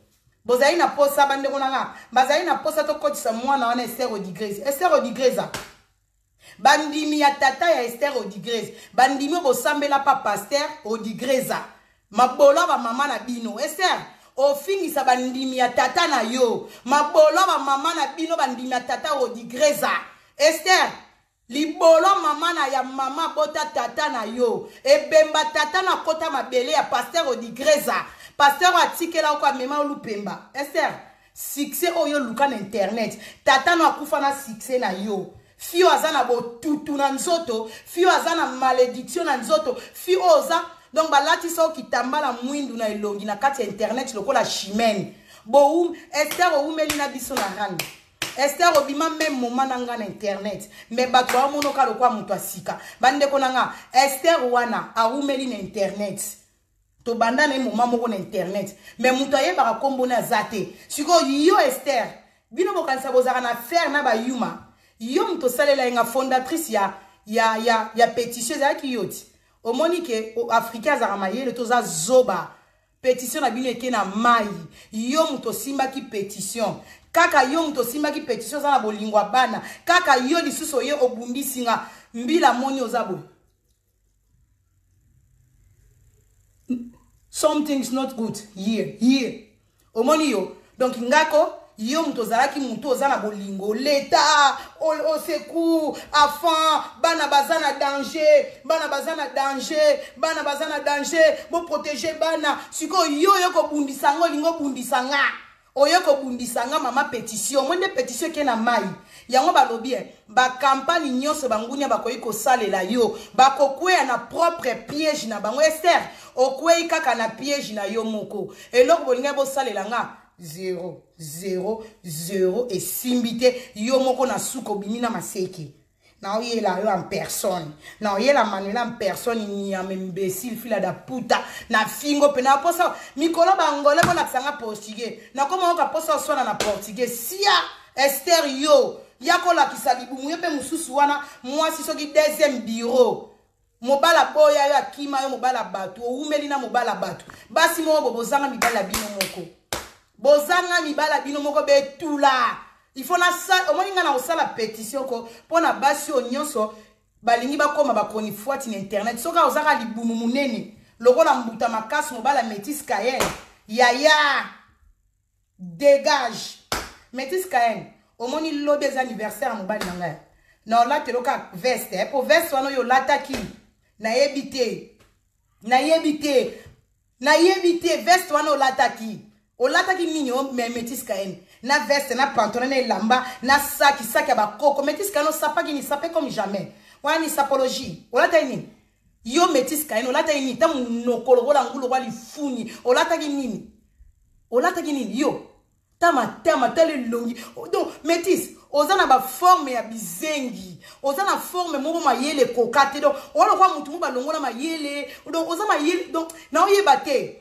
bozali na posa bandeko na nga bazali na posa tokotisa mwana wana Esther Odigreza Esther Odigreza Bandimi ya tata ya Esther Odigreza bandimi oyo bosambela pa pasteur Odigreza maboloa ba mama na bino Esther ofingisa bandimi ya tata na yo maboloa ba mama na bino bandimi ya tata Odigreza Esther libolo mama na ya mama bota tata na yo ebemba tata na kota mabele ya pasteur Odigreza pasteur atikela oko amema olupemba Esther Succès oyo luka na internet. Tata no akufa na succès na yo. Fi oyo aza na botutu na nzoto, fi oyo aza na malediction na nzoto, fi oyo oza donc balatisa yo kitambala mwindu na elongi na kati ya internet lokola chimene. Boum, Esther oumeli na biso na rando. Esther obima meme moma na nga na internet me bato baomonoka lokola moto ya sika bandeko na nga Esther wana awumeli na internet tobanda na ye moma moko na internet me moto ayebaka nkombo ne aza te sikoyo yo ester bino bokanisa bozalaka na affaire na bayuma yo moto osalela ye nga fondatrice ya, ya, ya, ya petition ezalaki yo ti omoni ke africain azalaka mayele toza zoba petition na bino eke na mai yo moto osimbaki petition kaka yo moto osimbaki petition oza na bolingo ya bana kaka yo lisusu oye obundisi nga mbila moni oza boye something is not good here here omoni yo donc ngako yo moto ozalaki moto oza na bolingo leta osecour afan bana baza na danger bana baza na danger bana baza na danger boprotege bana sikoyo yo yo kobundisa yango olingi obundisa nga Oye kobundisa nga mama petition omoni nde petition eke na mai yango balobi eh, bakampani nyonso bangunia bakoki kosalela yo bakokweya na propre piège na bango ester okwei kaka na piège na yo moko eloko bolingai bosalela nga zero zero zero esimbi te yo moko na suka obimi na maseke naoyela yo en personne naoyela manuela en personne niama imbécile fila da puta na fingo mpe na posa mikolo bangole bolakisa nga portugais nakoma yoka posa oswana na portugais sia ester yo ya kolakisa libumu yo mpe mosusu wana mwasi soki deuxième bureau mobali aboya yo akima yo mobali ya bato owumeli na mobali ya bato basi moko bo bozanga mibali ya bino moko bozanga mibali ya bino moko betula ifo omoni ngai na kosala petition ko mpo na basi oyo nyonso balingi bakóma bacronifuati na internet soki ozaka libumu monene lokola mbuta makasi mobali ya métis kayel yaya dégage metis kaen omoni lobi eza anniversaire ya mobali na ngai na olatelo kaka veste eh, po veste wana oyo olataki nayebi te nayebi te nayebi te veste wana olataki olataki nini oh, metis kaen na veste na pantona na elamba na saki saki ya bakoko metis kaen osapaki nisape comme jamais wana nisapologie olataki nini Yo metis kaina olataki nini? Ta munoko lokola ngulu lokola lifuni. Olataki nini? Olataki nini yo? Ta matama ta lelongi. Donc metis oza na ba forme ya bizengi. Oza na forme moko mayele koka te. Donc oza lokola mutu mo balongola mayele. Donc oza mayele donc na oyeba te.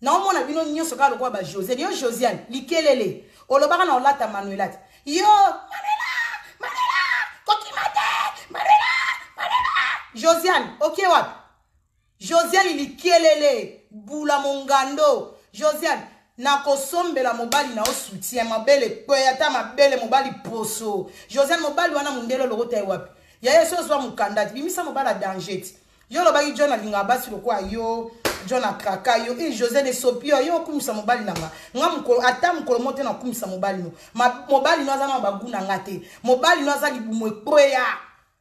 naomona bino nyonso kaka lokola ba josiane yo josiane likelele olobaka na olata manuela te yo manuela manuela kokima te manuela manuela josiane okie wapi josiane likelele bula mongando josiane nakosombela mobali na yo soutien mabele kwe ata mabele mobali poso josiane mobali wana mondele olokota ye wapi yaye so ozwa mokanda ti bimisa mobali ya danger ti Yo olobaki John alingaka basi lokola yo, John atraka yo, il Jose ne sopi yo, yo okumisa mobali na nga. Nga mokolo ata mokolo moko te nakumisa mobali no. Ma, mobali no aza na bagu na nga te. Mobali no aza libumu ekweya.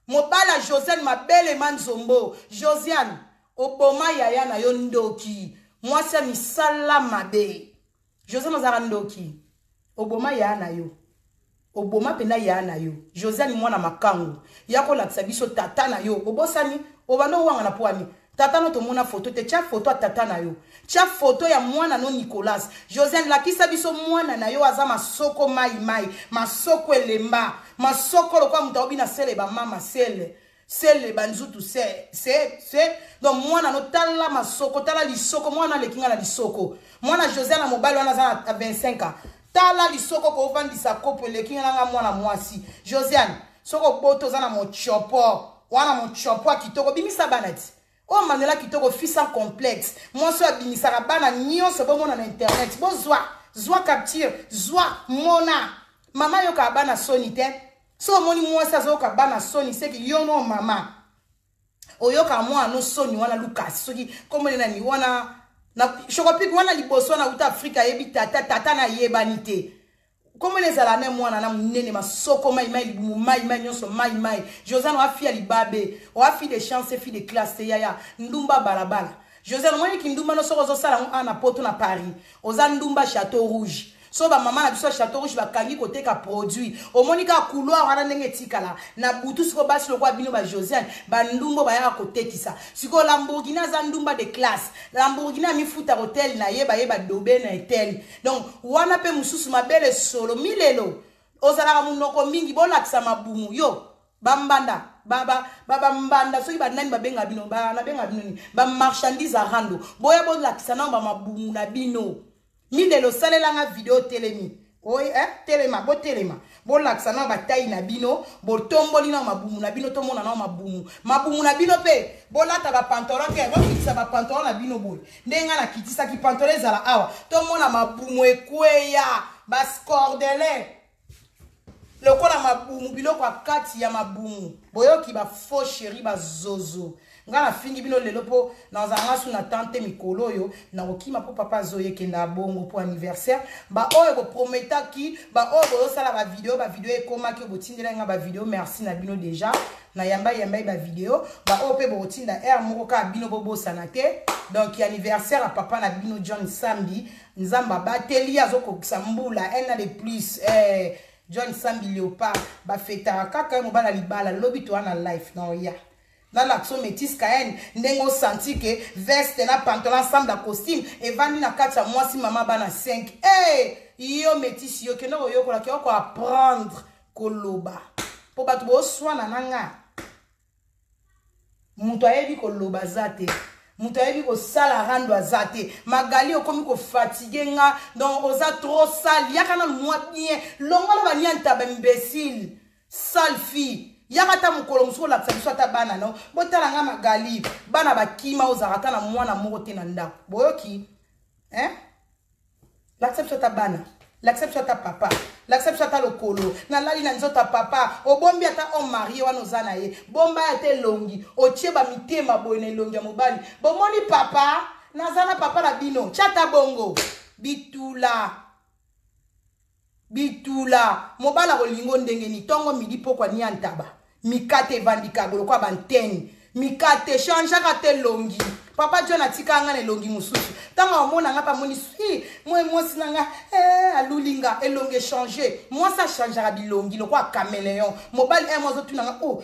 Mobali ya Josiane mabele ma nzombo. Josiane, oboma yaya na yo ndoki. Mwasi ya misala mabe. jose nazaka ndoki oboma yaa na yo oboma mpena yaa na yo josiane mwana makango ya kolakisa biso tata na yo obosani obanda owanga na pwani tata no tomona foto te tya foto ya tata na yo tya foto ya mwana no nicolas josiane lakisa biso mwana na yo aza masoko mai mai masoko elemba masoko lokola moto aobi na sele bamama sele Selle ba nzutu se se se donc mwana no tala masoko tala lisoko mwana aleki nga na lisoko mwana Jose na mobali wana aza na 25 ans tala lisoko ko vandisa kopo eleki nga nga mwana mwasi Josiane soki oboto oza na mochopo wana mochopo kitoko bimisa bana ti oyo manuela kitoko fils en complexe mwasi oyo abimisaka bana nyonso bomona na internet bozwa zwa capture zwa mona mama yokaka bana soni te Soki omoni mwasi azoyoka bana soni seki yo no mama oyoka mwana no soni wana lukasi soki kombo nani wana na shokopik wana liboso wana uta afrika ayebi tata tata na ayebani te kombo ezala me mwana na monene masoko mai mai libumu mai mai nyonso mai mai josane oa fi ya libabe oa fi de chance fi de classe te yaya ndumba balabala josane omoni kindumba no soki ozosala yango awa na poto na paris oza ndumba chateau rouge so ba mama na biso ya chateau rouge bakangi koteka produit omoni kaka couloir wana ndenge etikala na butu sikoyo basi lokola bino ba josiane bandumbo bayaka kotekisa sikoyo lamborghini aza ndumba de classe lamborghini amifuta hotel na ye baye badobe na etel donc wana mpe mosusu mabele solo milelo ozalaka monoko mingi bolakisa mabumu yo bambanda babambanda soki banani babenga bino nabenga bino nini bamarchandise arando boya bolakisa nao bamabumu na bino Mindele osalela nga video telemi. Oye, eh, telema, bo telema. Bo laksa na batayi na bino, bo tomboli na mabumu na bino, tomona na mabumu. Mabumu na bino pe, bo lata ba pantalon te, bo kitisa ba pantalon na bino boye. Ndenga na kitisa ki pantalon ezala awa, tomona mabumu ekweya, ba scordele. lokola mabumu biloko ya kati ya mabumu boyoki ba faux chéri ba zozo nga na fingi bino lelo po nazala nga su na temps te mikolo oyo nakokima po papa azoye kenda abongo po anniversaire ba oyo boprometaki ba oyo boyosala ba video ba video ekomaki oyo botindelaki nga ba video merci na bino deja nayamba yambai ba video ba oyo pe bokotinda heure moko kaka bino bobosana te donc anniversaire ya papa na bino john sambi Nzambe abateli ye azokokisa mbula un an de plus eh, John Sambi Leopard bafetaka kaka ye mobala libala lobi toa na life na oya nalakso metis kaen ndenge osanti ke veste na pantalon ensemble ya costume evandi na kati ya mwasi mama bana 5 hey, eh, yo metis yo kende koyokola ke oko apprendre koloba mpo bato boswana na ngai moto ayebi koloba aza te moto ayebi kosala rando aza te magali okomi kofatigue nga donc oza trop sale yaka na mwa bien longola baniantaba imbecile sale fille yaka ata mokolo mosuku olakisa biso ata bana no botala nga magali bana bakima ozalaka ata na mwana moko te na ndako boyoki eh? lakisa biso ata bana lakisa biso ata papa lakisa biso ata lokolo nalali na nzoto ya papa obombi ata homme marie wana oza na ye bomba ya te elongi otie bamitema boye na elongi ya mobali bomoni papa naza na papa na bino tya ata bongo bitula Bitula, mobala kolingo ndenge ni tongo midi pokwa nia ntaba. Mikate evandi kago lokola ba nteni. Mikate changeaka te longi. Papa John atika nga na elongi mosusu. Tango amona nga pa moni si moye mwasi na nga eh, aluli nga elongi echange. Mwasi achangeaka bilongi lokola cameleon. Mobali eh, mwa azotuna nga oh,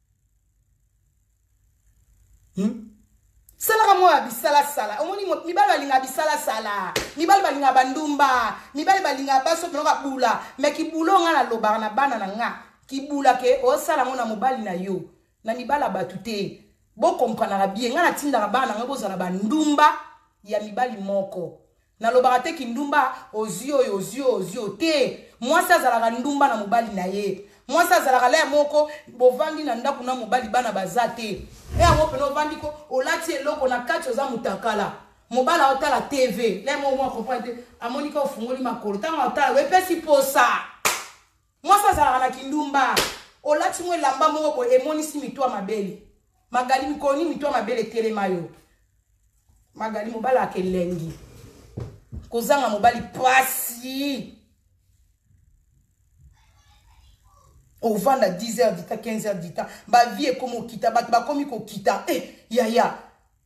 hmm? salaka mwa ya bisalasala omoni mibali balinga bisalasala mibali balinga bandumba mibali balinga baso biloko ya bula me kibula onga nalobaka na bana na nga kibula ke osala yango na mobali na yo na mibali ya bato te bokompranaka bie ngai natindaka bana na ngai bozala bandumba ya mibali moko nalobaka te kindumba ozwi oyo ozwi oyo ozwi oyo te mwasi azalaka ndumba na mobali na ye mwasi azalaka laya moko bovandi na ndako na mobali bana baza te e yango mpena ovandi ko olati eloko na kati oza motakala mobali aotala tv laya moko mwa comprendre te amoni ka ofungoli makolo ntango aotala epesi mposa Mwasi azalaka na kindumba. Olati mwe lamba moko boye emonisi mitwa mabele. Magali mikoni mitwa mabele telema yo. Magali mobala akelengi. Kozanga mobali pasi. ovanda 10 heures du temps 15 heures du temps bavie ekomi okita bato bakomi kokita e eh, yaya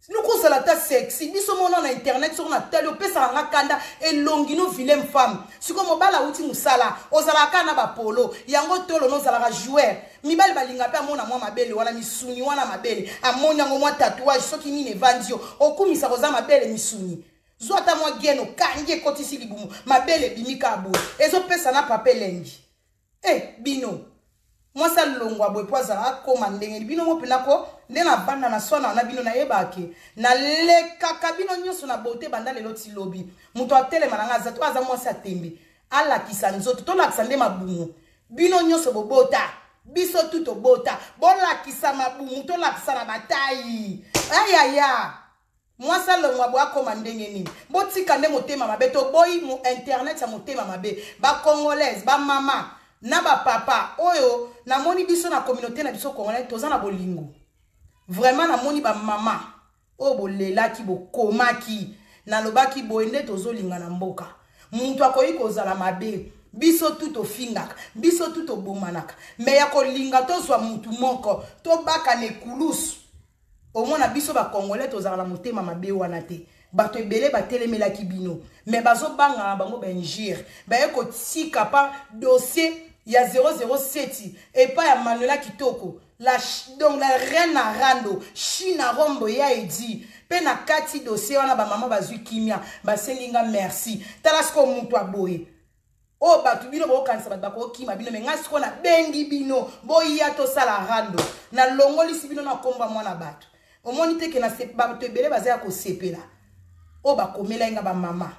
Sinon kozala ata sexy biso mona na internet soko na tali opesaka nga kanda elongi no vilaine femme siko mobala auti mosala ozalaka kaka na bapolo yango tolo no ozalaka joueur mibali balinga mpe amona mwa mabele wana misuni wana mabele amoni yango mwa tatouage soki nini evandi yo okumisa koza mabele misuni zwa ata mwa gene okangi ekotisi libumu mabele ebimi kaka boye ezopesa na papa elengi Eh bino mwasi alongwa boye mpo azala akoma ndenge nini bino mo mpena ko nde na banda na swana wana bino nayebaka ke nalekaka bino nyonso na bote banda lelo ti lobi moto atelema na ngai aza to aza mwasi ya tembe alakisa nzoto tolakisa nde mabumu bino nyonso bobota biso tu tobota bolakisa mabumu tolakisa na batai ayaya Mwasi alongwa boye akoma ndenge nini? Botika nde motema mabe, toboyi mo internet ya motema mabe. Ba congolaise, ba mama na ba papa oyo namoni biso na communauté na biso congolais toza na bolingo. Vraiment namoni ba mama oyo bolelaki bokomaki nalobaki boye nde tozolinga na mboka. Moto akoki kozala mabe biso tu tofingaka biso tu tobomanaka me ya kolinga tozwa mutu moko tobaka na ekulusu Omona biso ba congolais tozalaka na motema mabe wana te. Bato ebele batelemelaki bino mais bazo banga na bango ba injures. Baye kotika pa dossier ya 007 epa ya Manuela Kitoko la donc la reine na rando China rombo ya edi pe na kati dossier wana ba maman bazui kimia basengi nga merci. Tala sikoyo mutu ya boye. oyo bato bino bokokanisa bato bakokima bino me ngai sikoyo nabengi bino boya tosala rando nalongolisi bino na nkombo ya mwana bato omoni te ke bato ebele baza ya kosepela oyo bakomelai nga bamama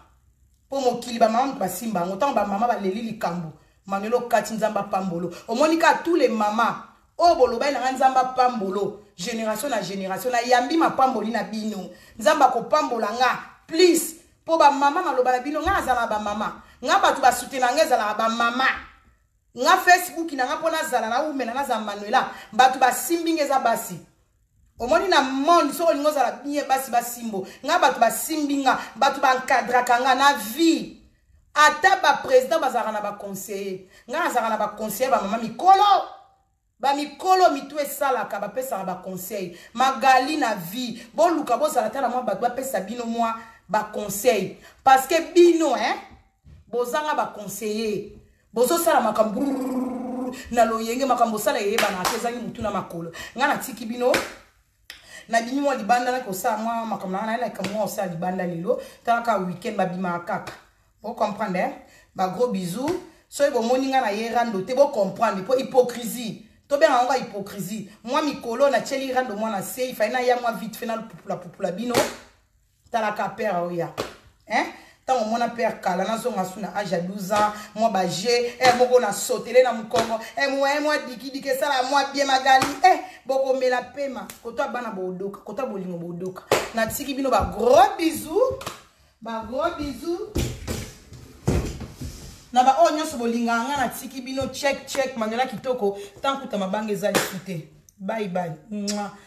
mpo mokili bamama moto basimba yango ntango bamama baleli likambo manuel okati nzambe apambolo omoni kaka tous les mama Oyo bolobali na nga nzambe apambolo generation na generation na yambi mapamboli na bino nzambe akopambola nga please po ba mama maloba na bino nga nazala ba mama nga bato basute na nga ezalaka ba mama nga facebook na nga mpo nazala nawumela nazala manuela bato basimbi nga eza basi omoni na monde soki olingi ozala bien basi basimbo nga bato basimbi nga bato bancadraka nga na vie ata baprésident bazalaka na baconseiller nga nazalaka na baconseiller bamama mikolo bamikolo mitu esalaka bapesaka baconseil magali na vie boluka bozala ata na mwa bato bapesa bino mwa baconseil parce que bino eh, bozanga baconseiller bozosala makambo brrrr, na loyenge makambo osala eyebanaka te ezangi motu na makolo ngai natiki bino nabimi mwa libanda naki kosala mwa makambo nanga naye nayika mwa osala libanda lelo tala kaka weekend babimaka kaka bocomprendre eh? bagros bisou soki bomoni ngai naye rando te bocomprendre mpo hypocrisie tobenga yango ka hypocrisie mwa mikolo natyeli rando mwana se ifai naya mwa vite fe nalupupulapupula bino talaka père oya hein ntango omona père kala nazonga su na age ya 12 ans mwa baje eh, moko na sotele na mokongo eh, mwa eh, mwa dikidiki esala mwa bie magali eh, bokomela pema kota bana bodoka kota bolingo bodoka natiki bino bagros bisou bagros bisou na baoyo nyonso bolingaka ngai natiki bino check check maniola kitoko ntankuta mabanga eza lisu te bye bye